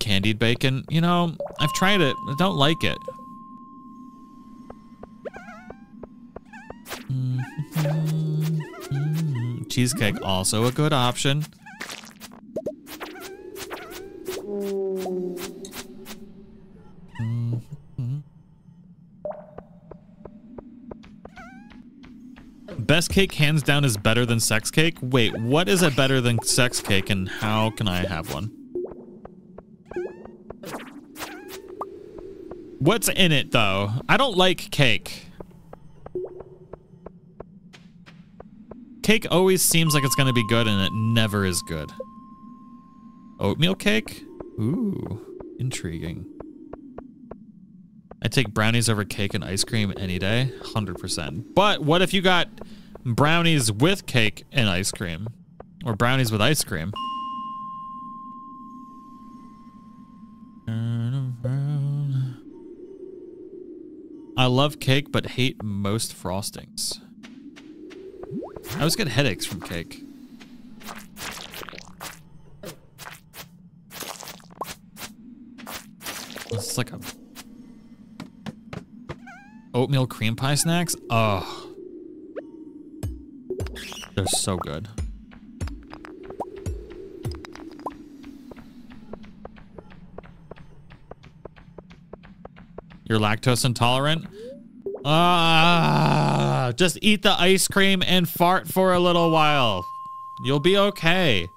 Candied bacon, you know, I've tried it. I don't like it. Cheesecake, also a good option. Best cake hands down is better than sex cake? Wait, what is it better than sex cake and how can I have one? What's in it though? I don't like cake. Cake always seems like it's gonna be good and it never is good. Oatmeal cake? Ooh, intriguing. I take brownies over cake and ice cream any day, 100%. But what if you got brownies with cake and ice cream? Or brownies with ice cream? I love cake, but hate most frostings. I always get headaches from cake. It's like a Oatmeal cream pie snacks? Oh. They're so good. You're lactose intolerant? Ah, just eat the ice cream and fart for a little while. You'll be okay.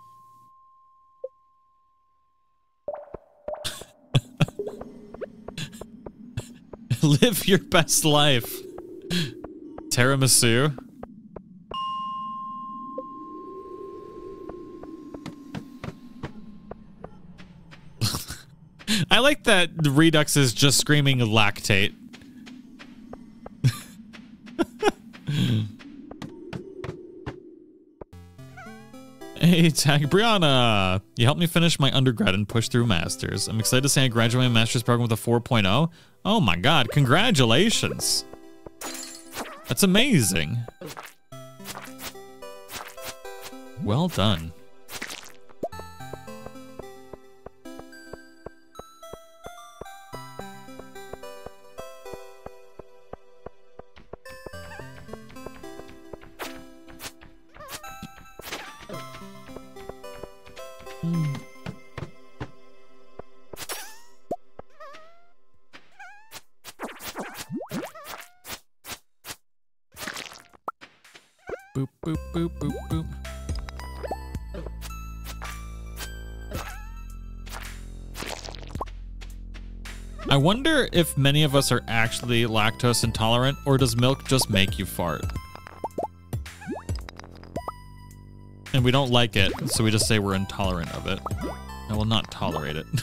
Live your best life. Tiramisu. I like that Redux is just screaming lactate. Hey, Tag Brianna! You helped me finish my undergrad and push through masters. I'm excited to say I graduated my master's program with a 4.0. Oh my god, congratulations! That's amazing. Well done. Wonder if many of us are actually lactose intolerant, or does milk just make you fart? And we don't like it, so we just say we're intolerant of it. I will not tolerate it.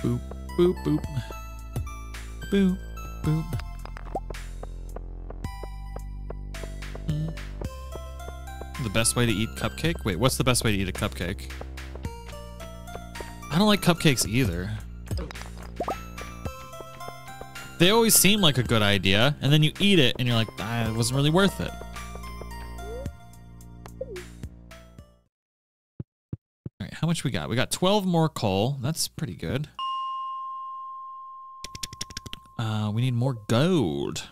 boop, boop, boop. Boop, boop. Best way to eat cupcake? Wait, what's the best way to eat a cupcake? I don't like cupcakes either. They always seem like a good idea, and then you eat it and you're like, eh, it wasn't really worth it. All right, how much we got? We got 12 more coal. That's pretty good. Uh, we need more gold.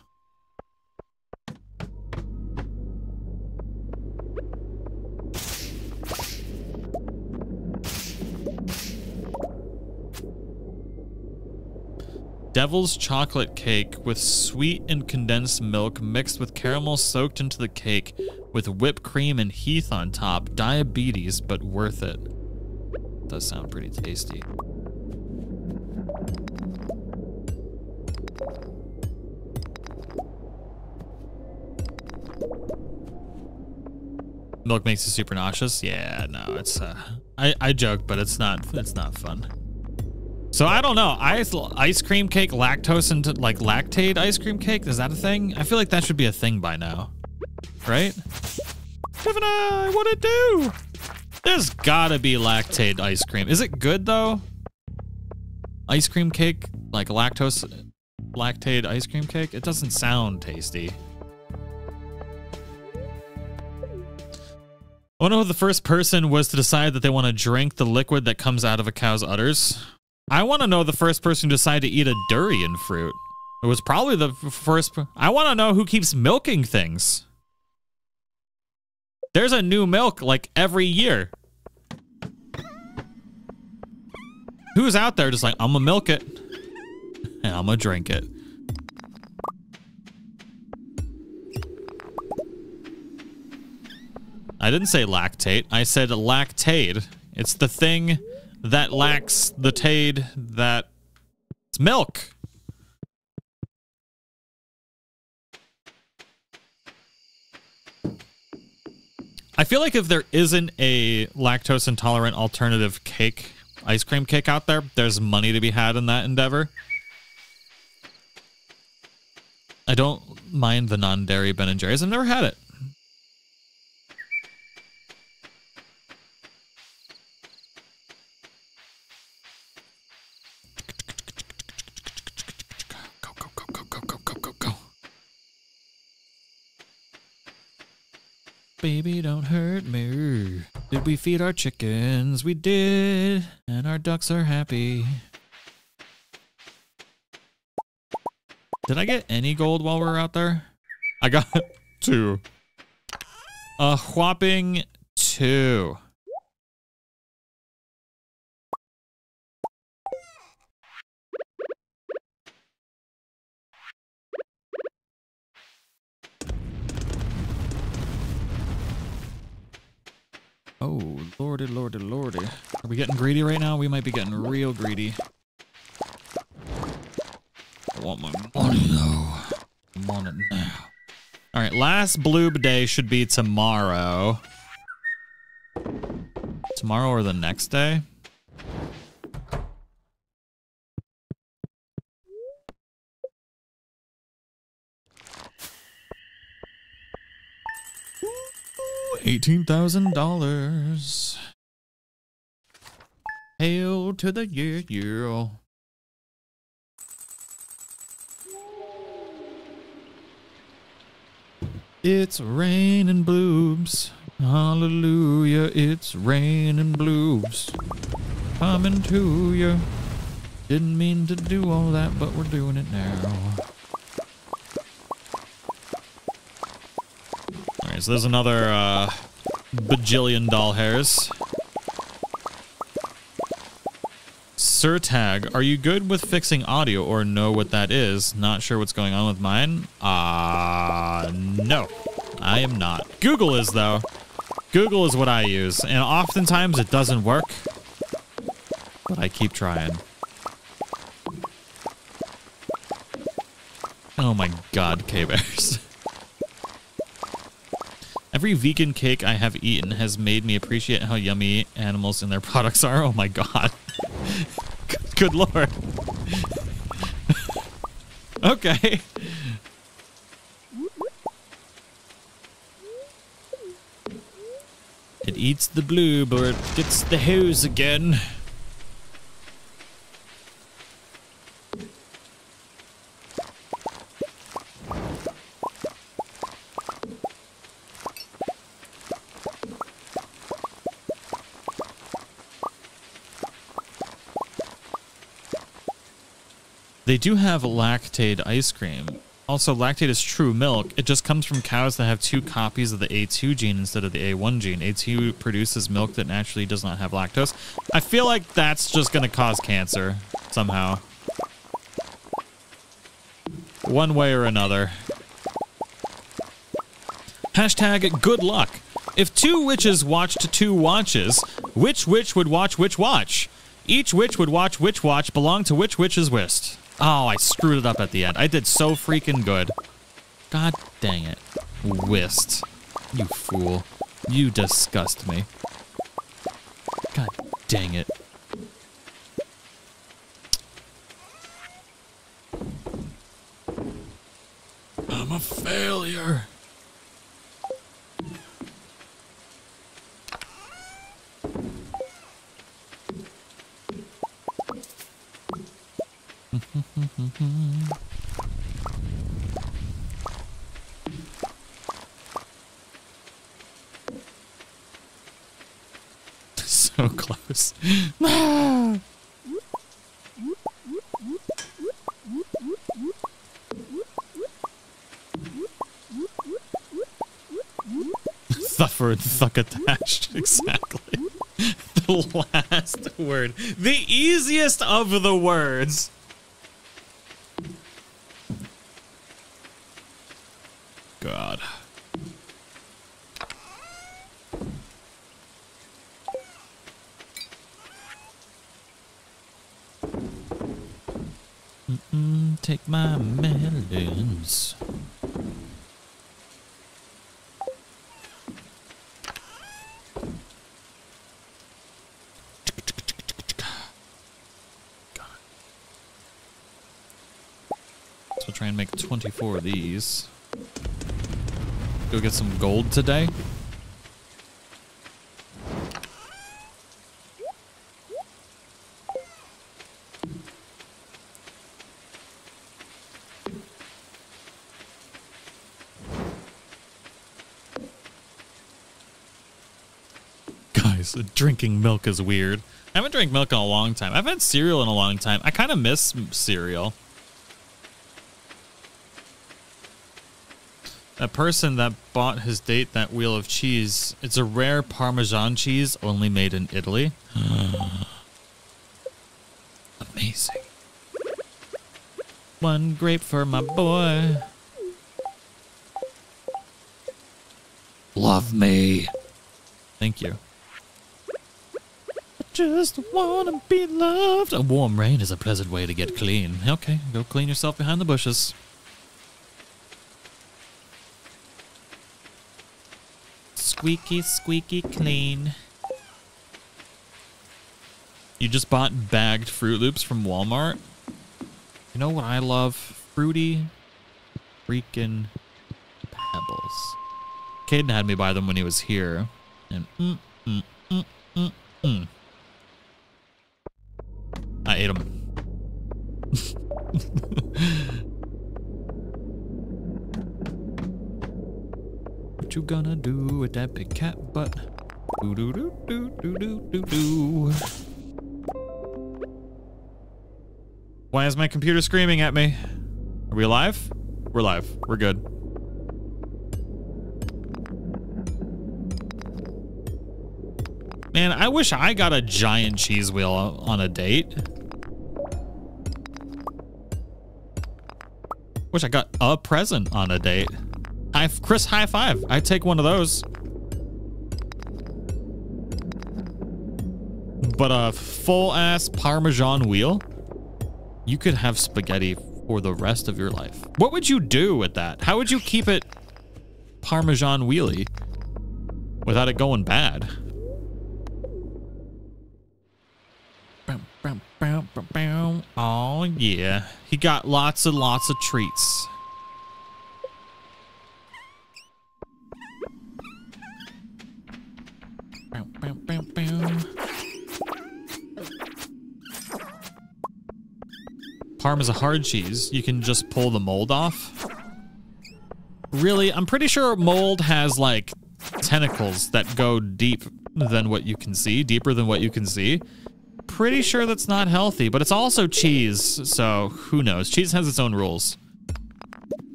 Devil's chocolate cake with sweet and condensed milk mixed with caramel soaked into the cake with whipped cream and heath on top. Diabetes, but worth it. Does sound pretty tasty. Milk makes you super nauseous. Yeah, no, it's uh, I I joke, but it's not it's not fun. So I don't know. Ice ice cream cake, lactose into like lactaid ice cream cake. Is that a thing? I feel like that should be a thing by now, right? Gemini, what it do? There's gotta be lactaid ice cream. Is it good though? Ice cream cake, like lactose, lactaid ice cream cake. It doesn't sound tasty. I wonder who the first person was to decide that they want to drink the liquid that comes out of a cow's udders. I want to know the first person who decided to eat a durian fruit. It was probably the first. I want to know who keeps milking things. There's a new milk like every year. Who's out there just like, I'm gonna milk it and I'm gonna drink it. I didn't say lactate. I said lactaid. It's the thing that lacks the tade that it's milk. I feel like if there isn't a lactose intolerant alternative cake, ice cream cake out there, there's money to be had in that endeavor. I don't mind the non-dairy Ben & Jerry's. I've never had it. Baby, don't hurt me. Did we feed our chickens? We did. And our ducks are happy. Did I get any gold while we were out there? I got two. A whopping two. Oh, lordy, lordy, lordy. Are we getting greedy right now? We might be getting real greedy. I want my money, though. I want it now. All right, last bloob day should be tomorrow. Tomorrow or the next day? $18,000. Hail to the year, year. It's raining bloobs. Hallelujah, it's raining bloobs. Coming to you. Didn't mean to do all that, but we're doing it now. Alright, so there's another uh, bajillion doll hairs. Sir Tag, are you good with fixing audio or know what that is? Not sure what's going on with mine? Uh, no, I am not. Google is though. Google is what I use, and oftentimes it doesn't work, but I keep trying. Oh my god, K-Bears. Every vegan cake I have eaten has made me appreciate how yummy animals and their products are. Oh my god. Good lord. okay. It eats the blue, but it gets the hose again. They do have lactate ice cream. Also, lactate is true milk. It just comes from cows that have two copies of the A2 gene instead of the A1 gene. A2 produces milk that naturally does not have lactose. I feel like that's just going to cause cancer somehow. One way or another. Hashtag good luck. If two witches watched two watches, which witch would watch which watch? Each witch would watch which watch belong to which witch's whist. Oh, I screwed it up at the end. I did so freaking good. God dang it. Whist. You fool. You disgust me. God dang it. I'm a failure. so close. Thuck attached. Exactly. the last word. The easiest of the words. God. Mm -mm, take my melons. Try and make 24 of these. Go get some gold today. Guys, drinking milk is weird. I haven't drank milk in a long time. I've had cereal in a long time. I kind of miss cereal. That person that bought his date that wheel of cheese, it's a rare Parmesan cheese only made in Italy. Amazing. One grape for my boy. Love me. Thank you. I just wanna be loved. A warm rain is a pleasant way to get clean. Okay, go clean yourself behind the bushes. Squeaky, squeaky clean. You just bought bagged Froot Loops from Walmart? You know what I love? Fruity freaking pebbles. Caden had me buy them when he was here. And mm, mm, mm, Why is my computer screaming at me? Are we alive? We're live. We're good. Man, I wish I got a giant cheese wheel on a date. Wish I got a present on a date. High, Chris, high five. I'd take one of those. But a full ass Parmesan wheel, you could have spaghetti for the rest of your life. What would you do with that? How would you keep it Parmesan wheelie without it going bad? Oh, yeah. He got lots and lots of treats. Parm is a hard cheese. You can just pull the mold off. Really? I'm pretty sure mold has like tentacles that go deep than what you can see, deeper than what you can see. pretty sure that's not healthy, but it's also cheese, so who knows? Cheese has its own rules.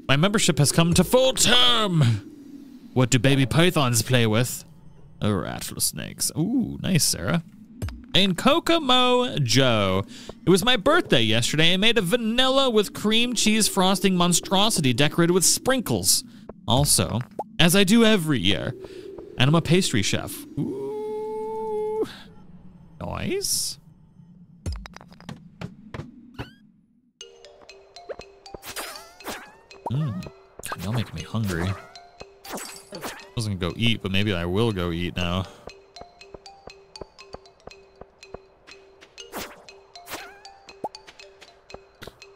My membership has come to full term. What do baby pythons play with? A rattlesnakes. Ooh, nice, Sarah. And Kokomo Joe. It was my birthday yesterday. I made a vanilla with cream cheese frosting monstrosity decorated with sprinkles. Also, as I do every year, and I'm a pastry chef. Ooh. Nice. Mmm. Y'all make me hungry. I wasn't gonna go eat, but maybe I will go eat now.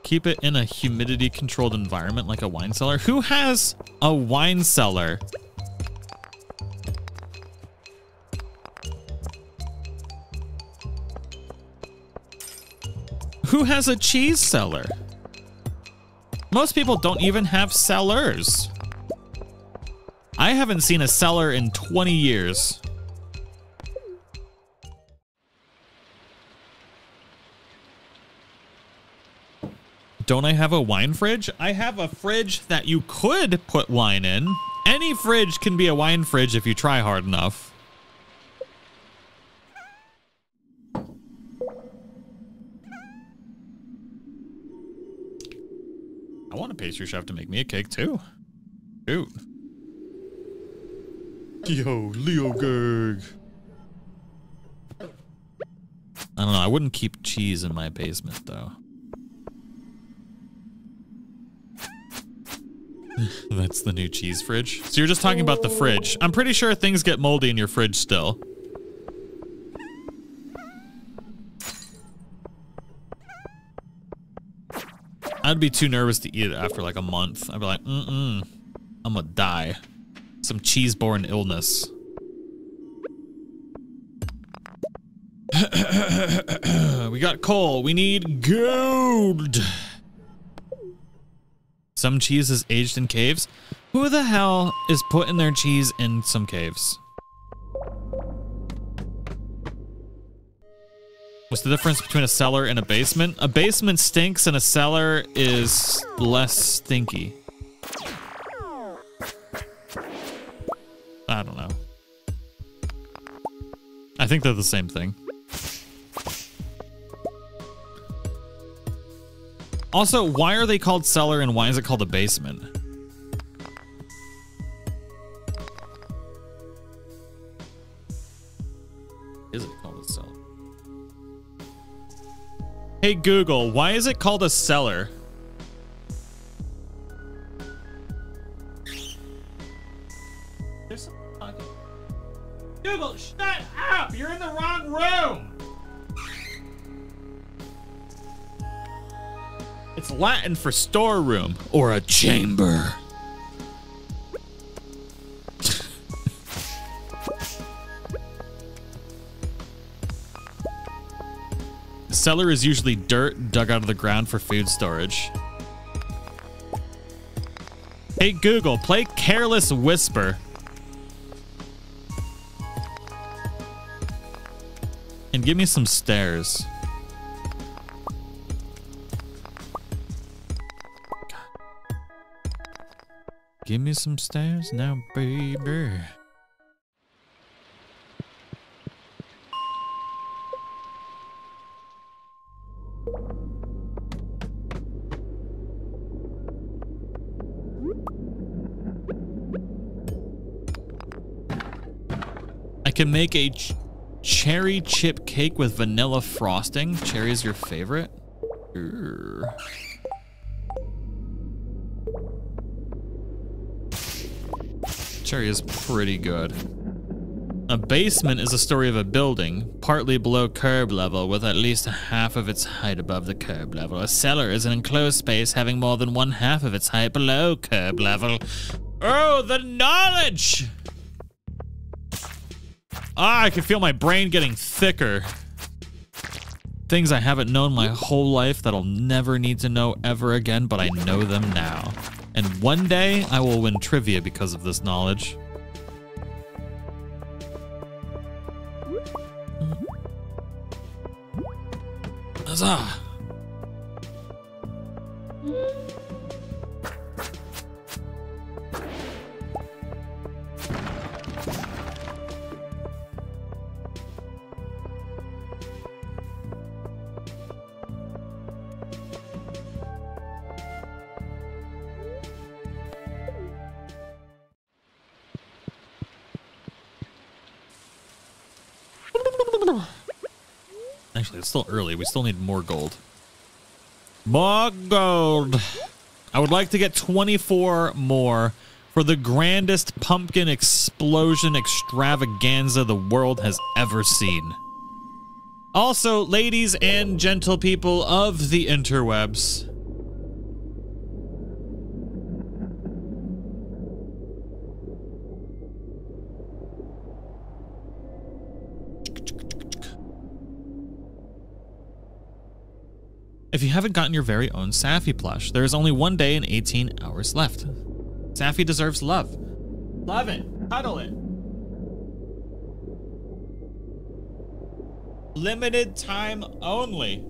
Keep it in a humidity controlled environment like a wine cellar. Who has a wine cellar? Who has a cheese cellar? Most people don't even have cellars. I haven't seen a cellar in 20 years. Don't I have a wine fridge? I have a fridge that you could put wine in. Any fridge can be a wine fridge if you try hard enough. I want a pastry chef to make me a cake too. Dude. Yo, Leo Gerg. I don't know. I wouldn't keep cheese in my basement though. That's the new cheese fridge. So you're just talking about the fridge. I'm pretty sure things get moldy in your fridge still. I'd be too nervous to eat it after like a month. I'd be like, mm-mm, I'm gonna die. Some cheese-borne illness. we got coal. We need gold. Some cheese is aged in caves. Who the hell is putting their cheese in some caves? What's the difference between a cellar and a basement? A basement stinks and a cellar is less stinky. I don't know. I think they're the same thing. Also, why are they called cellar and why is it called a basement? Is it called a cellar? Hey Google, why is it called a cellar? Google, shut up! You're in the wrong room! It's Latin for storeroom or a chamber. cellar is usually dirt dug out of the ground for food storage. Hey Google, play Careless Whisper. And give me some stairs. Give me some stairs now, baby. I can make a ch cherry chip cake with vanilla frosting. Cherry is your favorite? Urgh. Cherry is pretty good. A basement is a story of a building, partly below curb level with at least half of its height above the curb level. A cellar is an enclosed space having more than one half of its height below curb level. Oh, the knowledge! Ah, I can feel my brain getting thicker. Things I haven't known my whole life that I'll never need to know ever again, but I know them now. And one day, I will win trivia because of this knowledge. Huzzah! Still early. We still need more gold. More gold. I would like to get 24 more for the grandest pumpkin explosion extravaganza the world has ever seen. Also, ladies and gentle people of the interwebs, If you haven't gotten your very own Saphi plush, there is only one day and 18 hours left. Saphi deserves love. Love it. Cuddle it. Limited time only.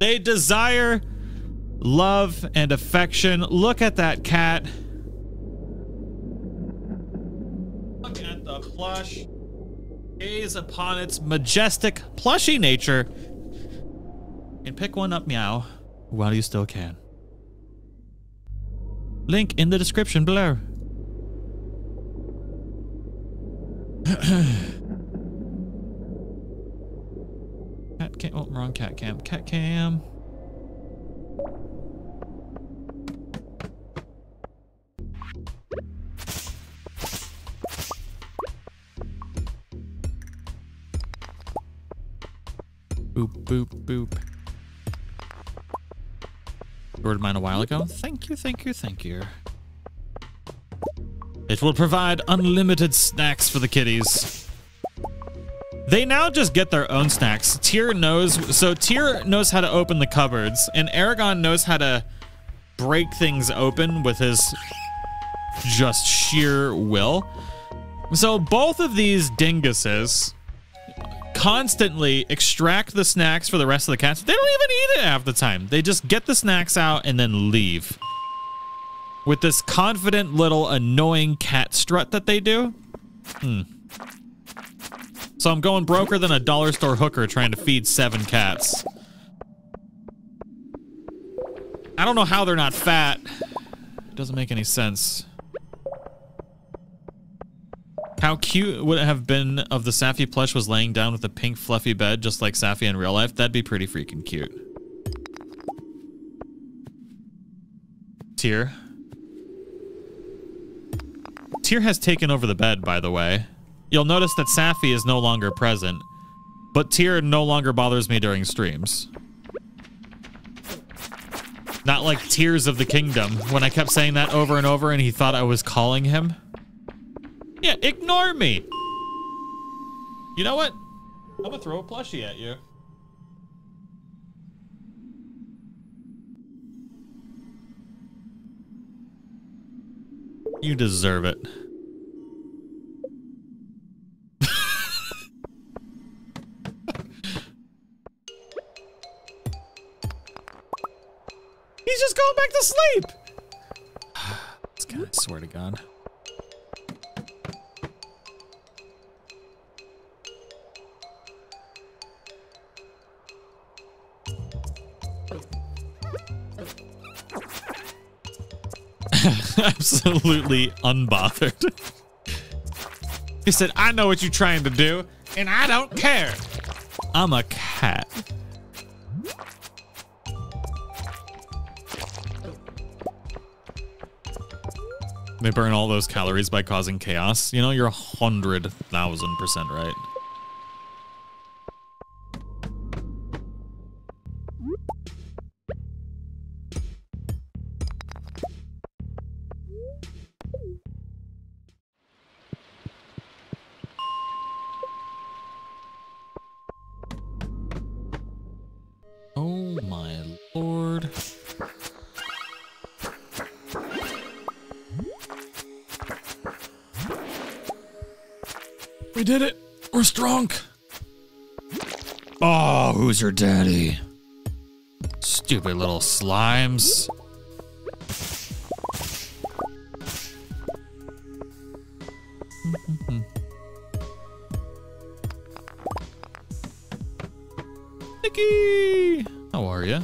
They desire love and affection. Look at that cat. Look at the plush gaze upon its majestic, plushy nature, and pick one up, meow, while you still can. Link in the description below. cat cam. Oh, wrong cat cam. Cat cam. Boop, boop, boop. Ordered mine a while ago. Thank you, thank you, thank you. It will provide unlimited snacks for the kitties. They now just get their own snacks. Tyr knows, so Tyr knows how to open the cupboards, and Eragon knows how to break things open with his just sheer will. So both of these dinguses constantly extract the snacks for the rest of the cats. They don't even eat it half the time. They just get the snacks out and then leave. With this confident little annoying cat strut that they do. Hmm. So I'm going broker than a dollar store hooker trying to feed seven cats. I don't know how they're not fat. It doesn't make any sense. How cute would it have been of the Saphi plush was laying down with a pink fluffy bed just like Saphi in real life? That'd be pretty freaking cute. Tyr. Tyr has taken over the bed, by the way. You'll notice that Saphi is no longer present, but Tyr no longer bothers me during streams. Not like Tears of the Kingdom, when I kept saying that over and over and he thought I was calling him. Yeah, ignore me. You know what? I'm gonna throw a plushie at you. You deserve it. He's just going back to sleep. this guy, I swear to God. Absolutely unbothered. he said, I know what you're trying to do, and I don't care. I'm a cat. They burn all those calories by causing chaos. You know, you're a hundred thousand percent right. Who's your daddy? Stupid little slimes. Nikki! How are you?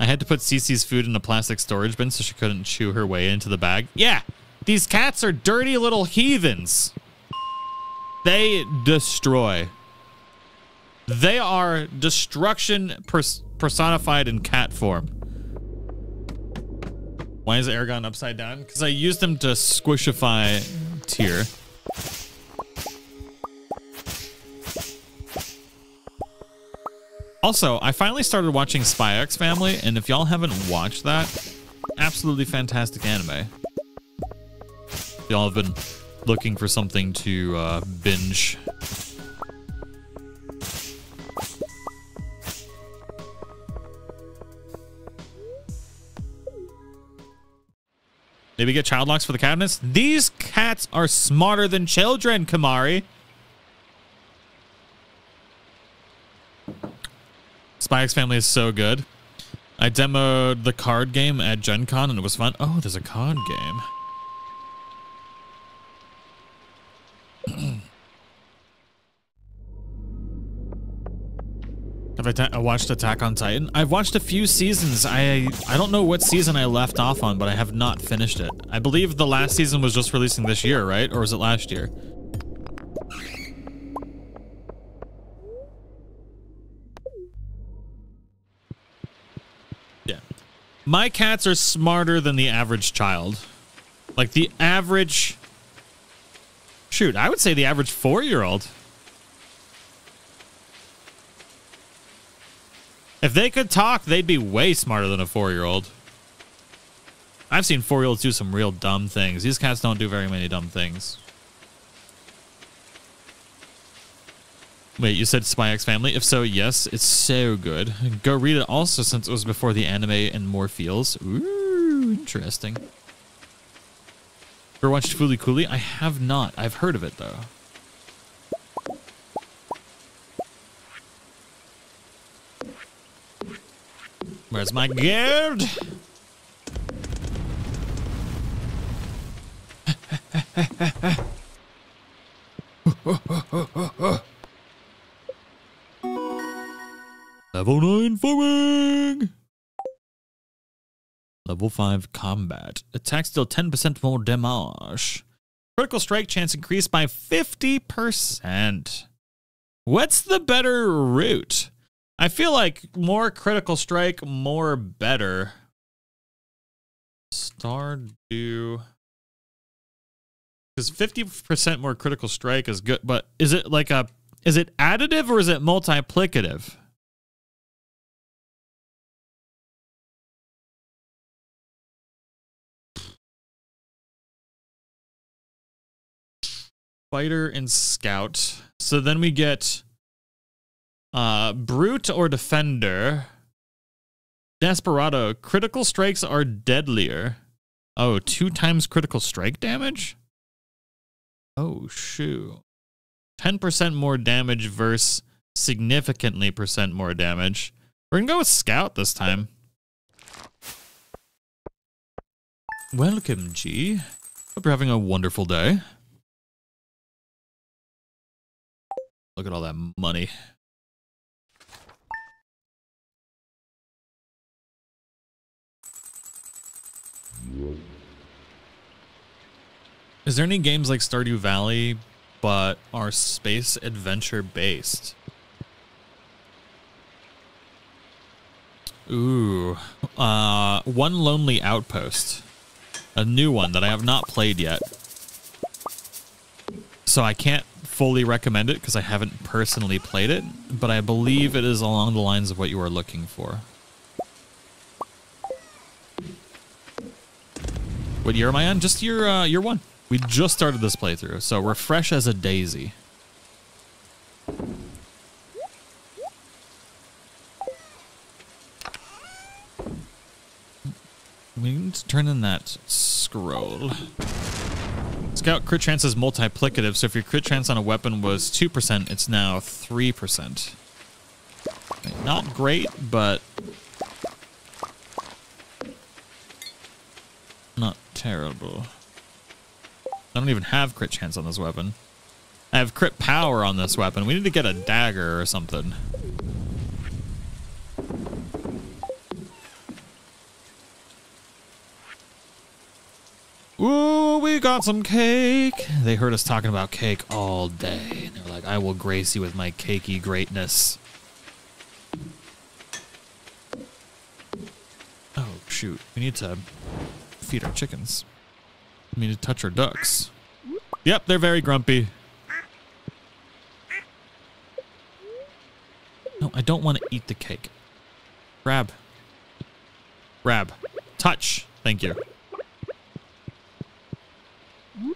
I had to put Cece's food in a plastic storage bin so she couldn't chew her way into the bag. Yeah, these cats are dirty little heathens. They destroy. They are destruction pers personified in cat form. Why is Eragon upside down? Because I used them to squishify Tyr. Also, I finally started watching Spy X Family, and if y'all haven't watched that, absolutely fantastic anime. Y'all have been looking for something to uh, binge. Maybe get child locks for the cabinets? These cats are smarter than children, Kamari. X Family is so good. I demoed the card game at Gen Con and it was fun. Oh, there's a card game. I watched Attack on Titan? I've watched a few seasons. I I don't know what season I left off on, but I have not finished it. I believe the last season was just releasing this year, right? Or was it last year? Yeah. My cats are smarter than the average child. Like the average... Shoot, I would say the average four-year-old. If they could talk, they'd be way smarter than a four-year-old. I've seen four-year-olds do some real dumb things. These cats don't do very many dumb things. Wait, you said Spy X Family? If so, yes, it's so good. Go read it also since it was before the anime and more feels. Ooh, interesting. Ever watched Fooly Cooly? I have not. I've heard of it though. Where's my guard? Level 9 firing! Level 5 combat. Attacks deal 10% more damage. Critical strike chance increased by 50%. What's the better route? I feel like more critical strike, more better. Stardew. Because 50% more critical strike is good, but is it like a, is it additive or is it multiplicative? fighter and scout. So then we get uh, brute or defender. Desperado. Critical strikes are deadlier. Oh, two times critical strike damage? Oh, shoot. 10% more damage versus significantly percent more damage. We're going to go with scout this time. Welcome, G. Hope you're having a wonderful day. Look at all that money. Is there any games like Stardew Valley but are space adventure based? Ooh. Uh, One Lonely Outpost. A new one that I have not played yet. So I can't fully recommend it because I haven't personally played it, but I believe it is along the lines of what you are looking for. What year am I on? Just year, uh, year one. We just started this playthrough, so we're fresh as a daisy. We need to turn in that scroll. Scout crit chance is multiplicative, so if your crit chance on a weapon was 2%, it's now 3%. Not great, but not terrible. I don't even have crit chance on this weapon. I have crit power on this weapon. We need to get a dagger or something. Ooh, we got some cake. They heard us talking about cake all day. And they're like, I will grace you with my cakey greatness. Oh, shoot. We need to feed our chickens. I mean, to touch our ducks. Yep, they're very grumpy. No, I don't want to eat the cake. Grab. Grab. Touch. Thank you.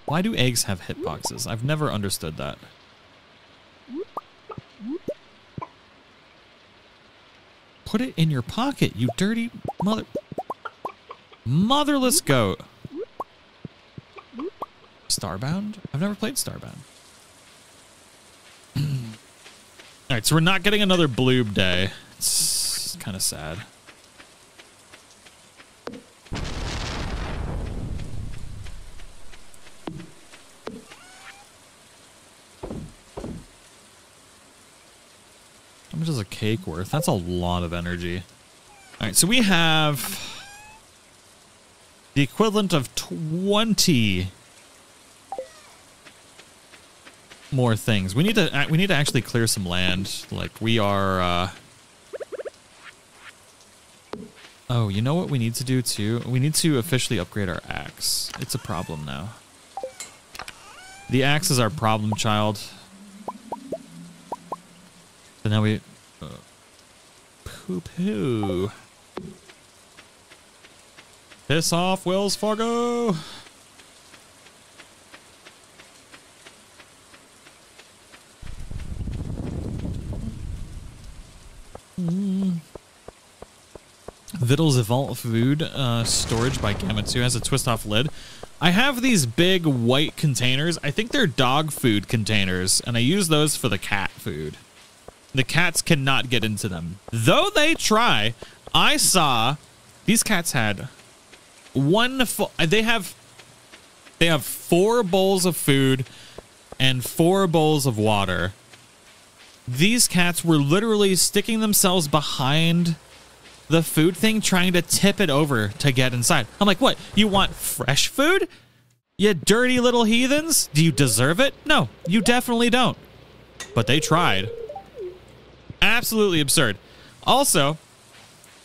Why do eggs have hitboxes? I've never understood that. Put it in your pocket, you dirty mother... Motherless goat. Starbound? I've never played Starbound. Alright, so we're not getting another bloob day. It's kind of sad. How much is a cake worth? That's a lot of energy. All right, so we have the equivalent of 20 more things. We need to we need to actually clear some land. Like we are uh Oh, you know what we need to do too? We need to officially upgrade our axe. It's a problem now. The axe is our problem child. So now we... Uh, poo poo. Piss off, Wells Fargo! Vittles Evolve Food uh, Storage by Gamma 2 has a twist off lid. I have these big white containers. I think they're dog food containers, and I use those for the cat food. The cats cannot get into them. Though they try, I saw these cats had one full, uh, they have they have four bowls of food and four bowls of water. These cats were literally sticking themselves behind the food thing trying to tip it over to get inside. I'm like, "What? You want fresh food? You dirty little heathens? Do you deserve it? No, you definitely don't." But they tried. Absolutely absurd. Also,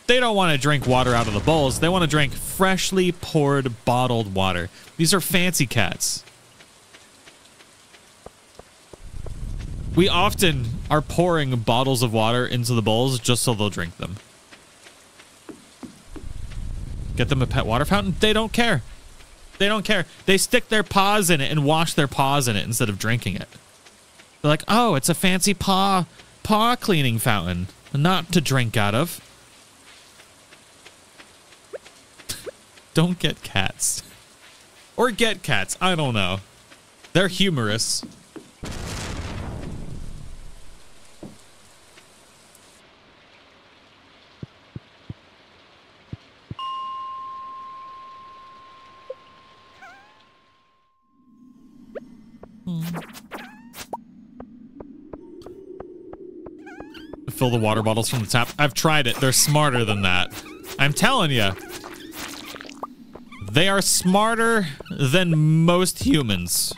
they don't want to drink water out of the bowls. They want to drink freshly poured bottled water. These are fancy cats. We often are pouring bottles of water into the bowls just so they'll drink them. Get them a pet water fountain? They don't care. They don't care. They stick their paws in it and wash their paws in it instead of drinking it. They're like, oh, it's a fancy paw paw cleaning fountain, not to drink out of. Don't get cats. Or get cats, I don't know. They're humorous. Hmm. fill the water bottles from the tap. I've tried it. They're smarter than that. I'm telling you. They are smarter than most humans.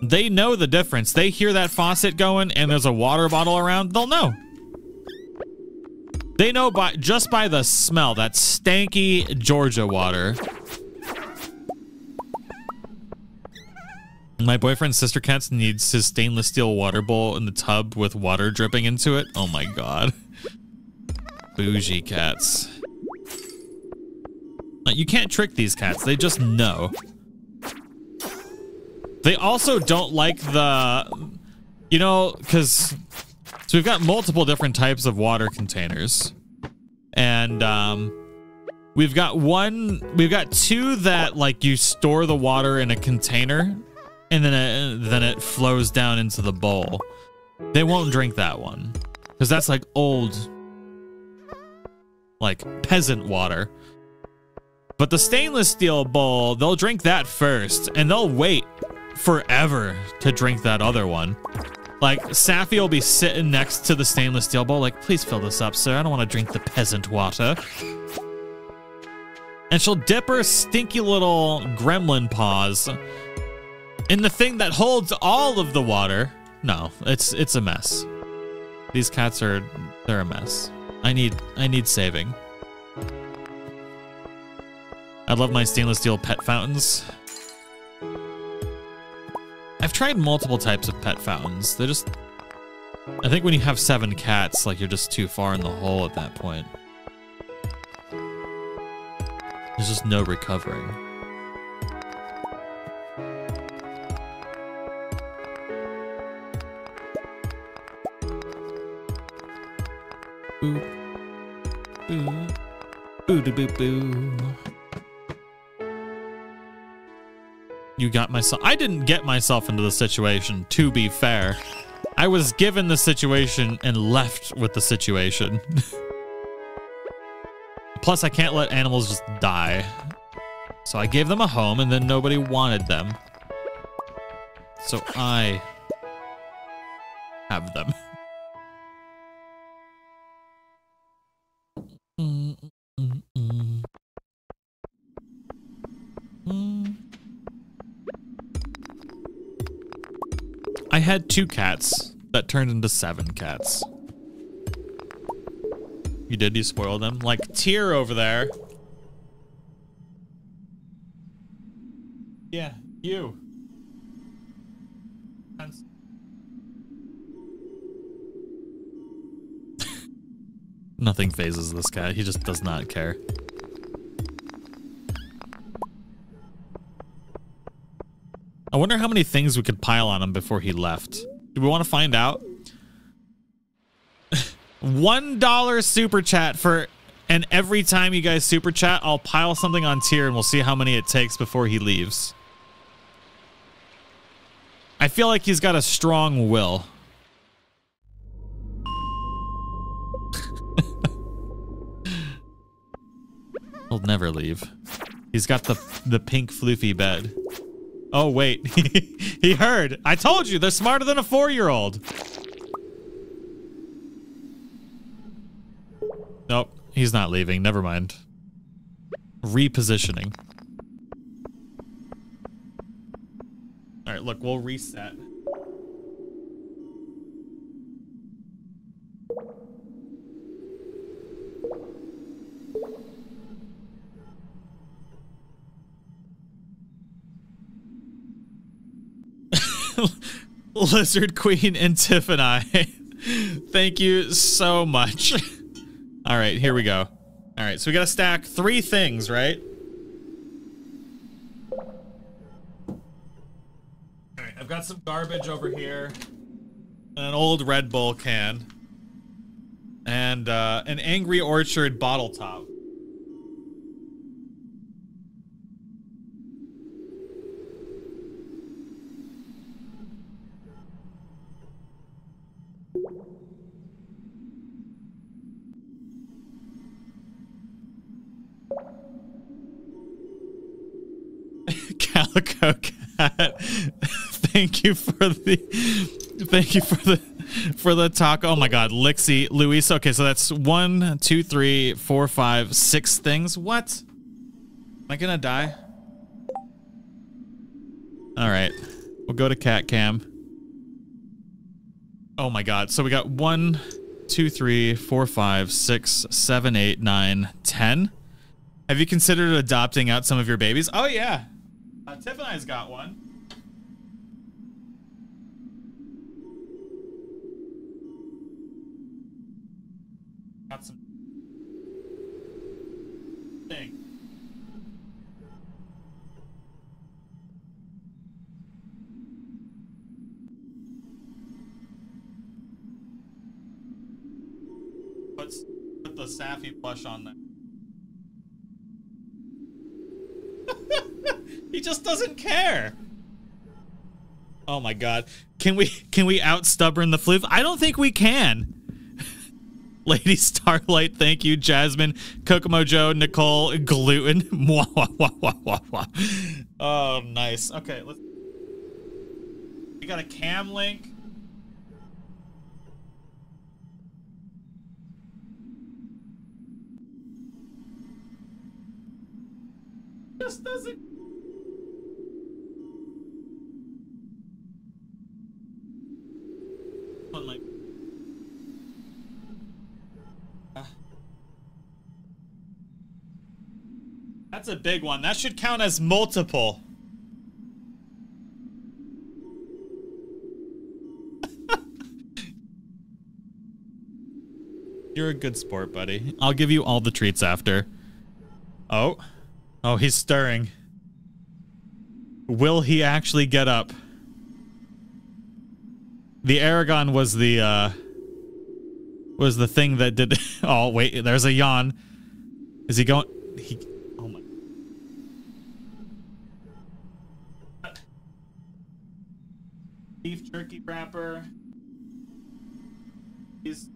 They know the difference. They hear that faucet going and there's a water bottle around, they'll know. They know by just by the smell, that stanky Georgia water. My boyfriend's sister cats needs his stainless steel water bowl in the tub with water dripping into it. Oh my god. Bougie cats. You can't trick these cats. They just know. They also don't like the... You know, because... So we've got multiple different types of water containers. And, um... We've got one, we've got two that like you store the water in a container and then it, then it flows down into the bowl. They won't drink that one because that's like old, like peasant water. But the stainless steel bowl, they'll drink that first and they'll wait forever to drink that other one. Like, Saphi will be sitting next to the stainless steel bowl, like, please fill this up, sir. I don't want to drink the peasant water. And she'll dip her stinky little gremlin paws in the thing that holds all of the water. No, it's it's a mess. These cats are they're a mess. I need I need saving. I love my stainless steel pet fountains. I've tried multiple types of pet fountains. They're just... I think when you have seven cats, like, you're just too far in the hole at that point. There's just no recovering. You got myself. I didn't get myself into the situation, to be fair. I was given the situation and left with the situation. Plus, I can't let animals just die. So I gave them a home and then nobody wanted them. So I have them. mm, mm, mm, I had two cats that turned into seven cats. You did? You spoiled them? Like Tear over there. Yeah, you. Nothing phases this guy. He just does not care. I wonder how many things we could pile on him before he left. Do we want to find out? $1 super chat for and every time you guys super chat, I'll pile something on tier and we'll see how many it takes before he leaves. I feel like he's got a strong will. He'll never leave. He's got the the pink floofy bed. Oh, wait. he heard. I told you, they're smarter than a four-year-old. Nope, he's not leaving. Never mind. Repositioning. All right, look, we'll reset. Lizard Queen and Tiffany. Thank you so much. All right, here we go. All right, so we got to stack three things, right? All right, I've got some garbage over here. An old Red Bull can. And uh, an Angry Orchard bottle top. Cat. thank you for the thank you for the for the talk. Oh my god, Lixie, Luis. Okay, so that's one, two, three, four, five, six things. What? Am I gonna die? Alright. We'll go to cat cam. Oh my god. So we got one, two, three, four, five, six, seven, eight, nine, ten. Have you considered adopting out some of your babies? Oh yeah. Uh, Tiffany's got one. Got some thing. Put, put the Saphi plush on there. He just doesn't care. Oh my god. Can we can we out stubborn the floof? I don't think we can. Lady Starlight, thank you. Jasmine, Kokomo Joe, Nicole, Gluten. oh, nice. Okay, let's. We got a cam link. Just doesn't. Like. Ah. That's a big one. That should count as multiple. You're a good sport, buddy. I'll give you all the treats after. Oh. Oh, he's stirring. Will he actually get up? The Eragon was the, uh... Was the thing that did... Oh, wait, there's a yawn. Is he going... He... Oh, my... Beef jerky wrapper. He's...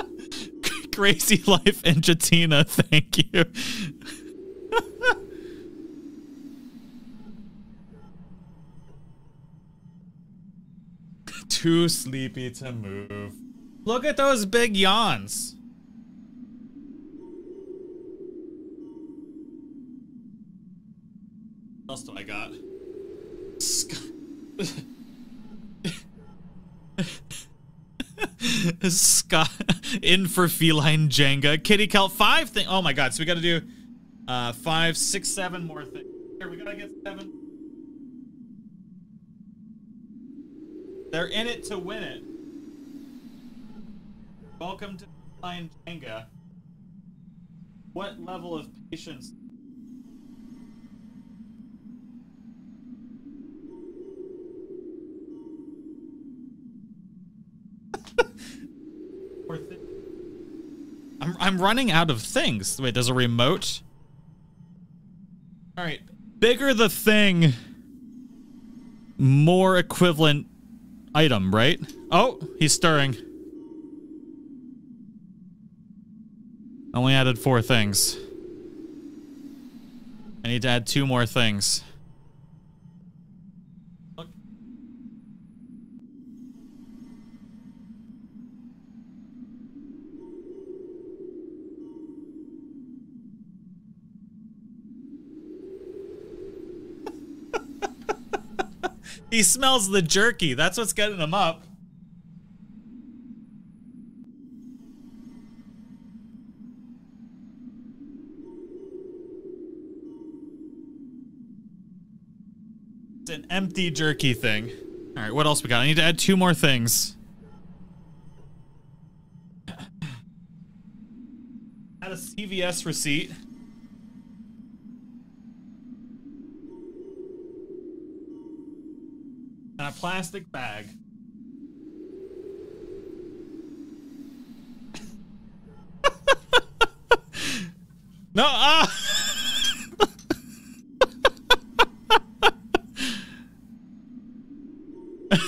Crazy Life and Jatina, thank you. Too sleepy to move. Look at those big yawns. What else do I got? Scott in for feline Jenga. Kitty Kel five thing. Oh my god! So we got to do uh five, six, seven more things. Here we gotta get seven. They're in it to win it. Welcome to feline Jenga. What level of patience? I'm, I'm running out of things. Wait, there's a remote? All right. Bigger the thing, more equivalent item, right? Oh, he's stirring. Only added four things. I need to add two more things. He smells the jerky. That's what's getting him up. It's an empty jerky thing. All right, what else we got? I need to add two more things. Add a CVS receipt. And a plastic bag. no, ah!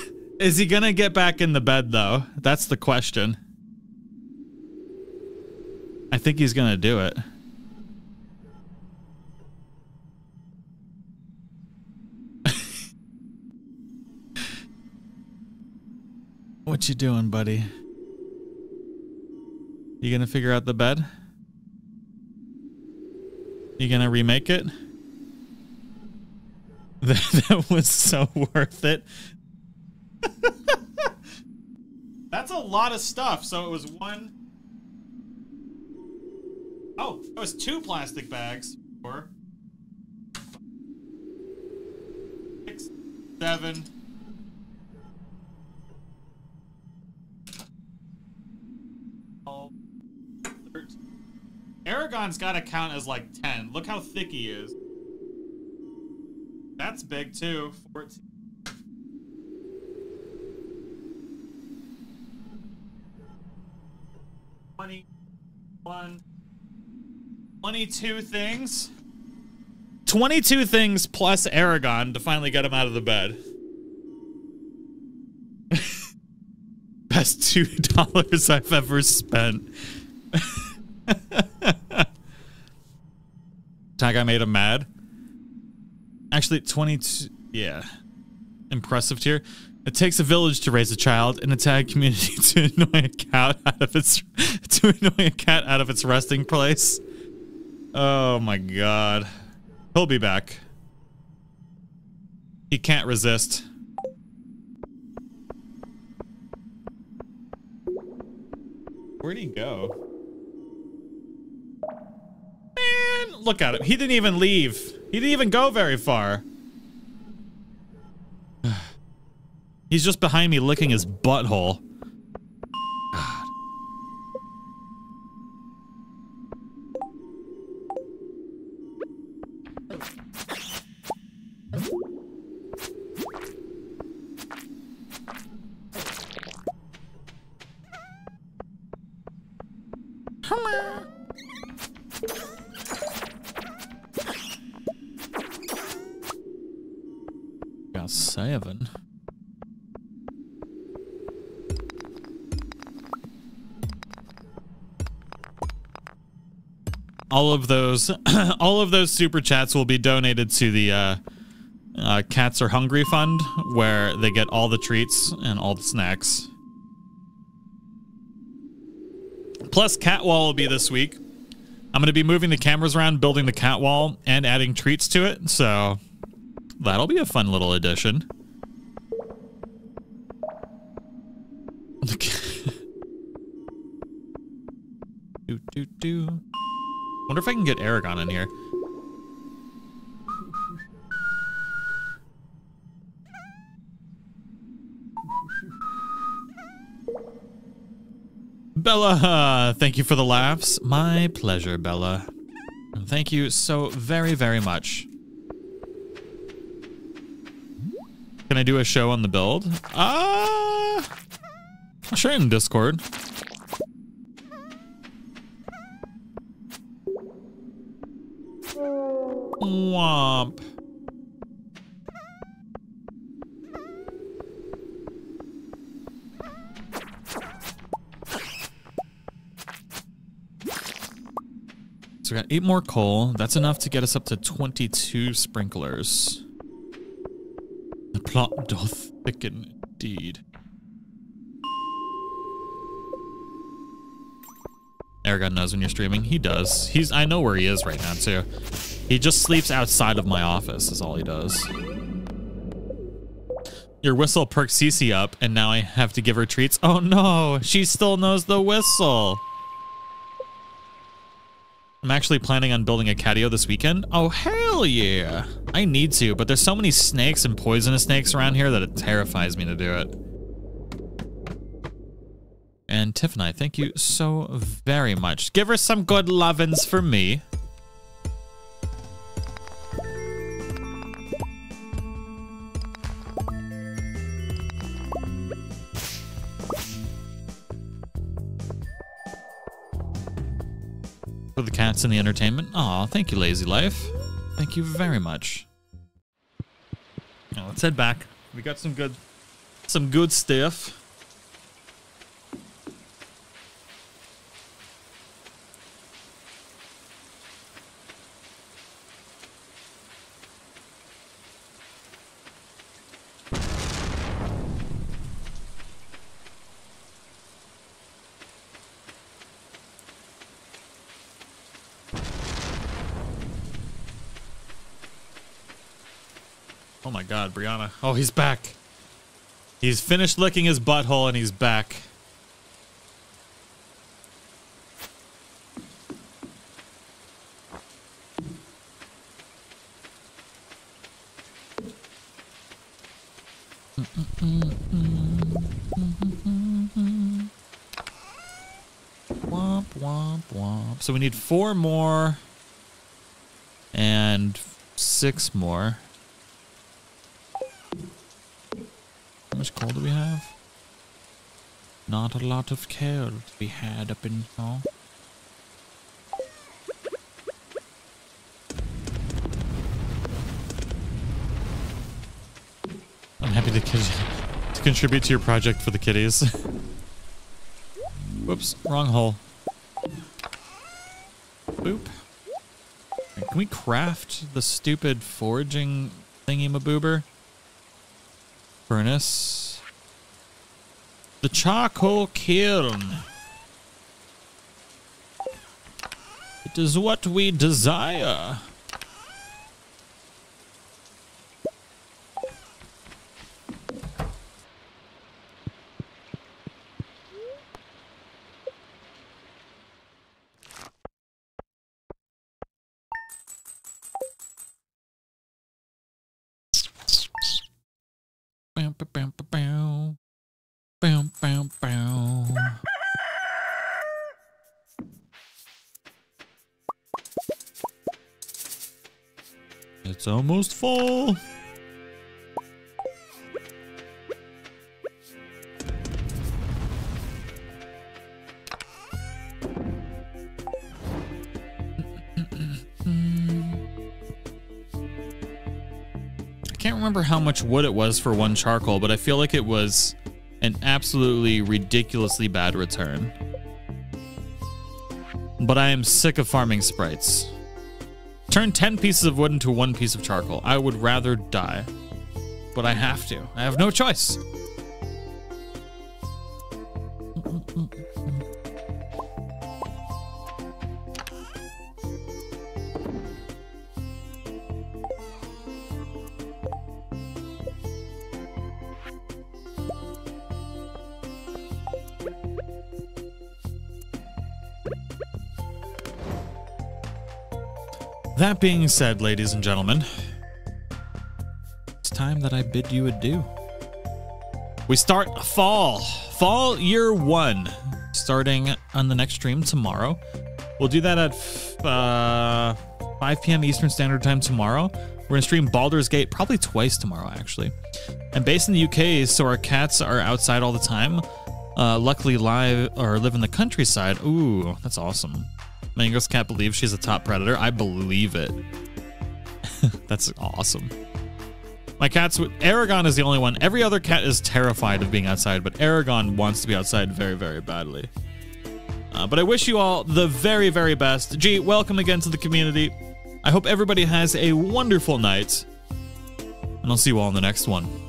Is he gonna get back in the bed though? That's the question. I think he's gonna do it. You doing, buddy? You gonna figure out the bed? You gonna remake it? That, that was so worth it. That's a lot of stuff. So it was one. Oh, it was two plastic bags. Four. Six, seven, Eragon's got to count as like 10. Look how thick he is. That's big too. 14. Twenty-one, 22 things? 22 things plus Eragon to finally get him out of the bed. Best $2 I've ever spent. Tag I made him mad. Actually, 22. Yeah. Impressive tier. It takes a village to raise a child in a tag community to annoy a cat out of its to annoy a cat out of its resting place. Oh my god. He'll be back. He can't resist. Where'd he go? Look at him. He didn't even leave. He didn't even go very far. He's just behind me licking his butthole. All of those all of those super chats will be donated to the uh, uh, cats are hungry fund where they get all the treats and all the snacks. Plus cat wall will be this week. I'm going to be moving the cameras around building the cat wall and adding treats to it so that'll be a fun little addition do do do Wonder if I can get Eragon in here. Bella, thank you for the laughs. My pleasure, Bella. Thank you so very, very much. Can I do a show on the build? Ah, uh, share in Discord. Womp. So we got eight more coal. That's enough to get us up to 22 sprinklers. The plot doth thicken indeed. Eragon knows when you're streaming. He does. He's I know where he is right now too. He just sleeps outside of my office is all he does. Your whistle perked Cece up, and now I have to give her treats. Oh no, she still knows the whistle. I'm actually planning on building a catio this weekend. Oh, hell yeah. I need to, but there's so many snakes and poisonous snakes around here that it terrifies me to do it. And Tiffany, thank you so very much. Give her some good lovin's for me. The cats and the entertainment. Aw, thank you, Lazy Life. Thank you very much. Now let's head back. We got some good some good stuff. Oh my god, Brianna. Oh, he's back. He's finished licking his butthole and he's back. Womp, womp, womp. So we need four more and six more. all do we have? Not a lot of care to be had up in here. I'm happy to, to contribute to your project for the kitties. Whoops, wrong hole. Boop. Can we craft the stupid foraging thingy-maboober? Furnace. The charcoal kiln. It is what we desire. It's almost full. I can't remember how much wood it was for one charcoal, but I feel like it was an absolutely ridiculously bad return. But I am sick of farming sprites. Turn 10 pieces of wood into one piece of charcoal. I would rather die. But I have to. I have no choice. That being said, ladies and gentlemen, it's time that I bid you adieu. We start fall, fall year one, starting on the next stream tomorrow. We'll do that at uh, 5 p.m. Eastern Standard Time tomorrow. We're gonna stream Baldur's Gate probably twice tomorrow, actually. And based in the UK, so our cats are outside all the time. Uh, luckily, live or live in the countryside. Ooh, that's awesome. Mangos can't believe she's a top predator. I believe it. That's awesome. My cat's Eragon is the only one. Every other cat is terrified of being outside, but Eragon wants to be outside very, very badly. Uh, but I wish you all the very, very best. Gee, welcome again to the community. I hope everybody has a wonderful night, and I'll see you all in the next one.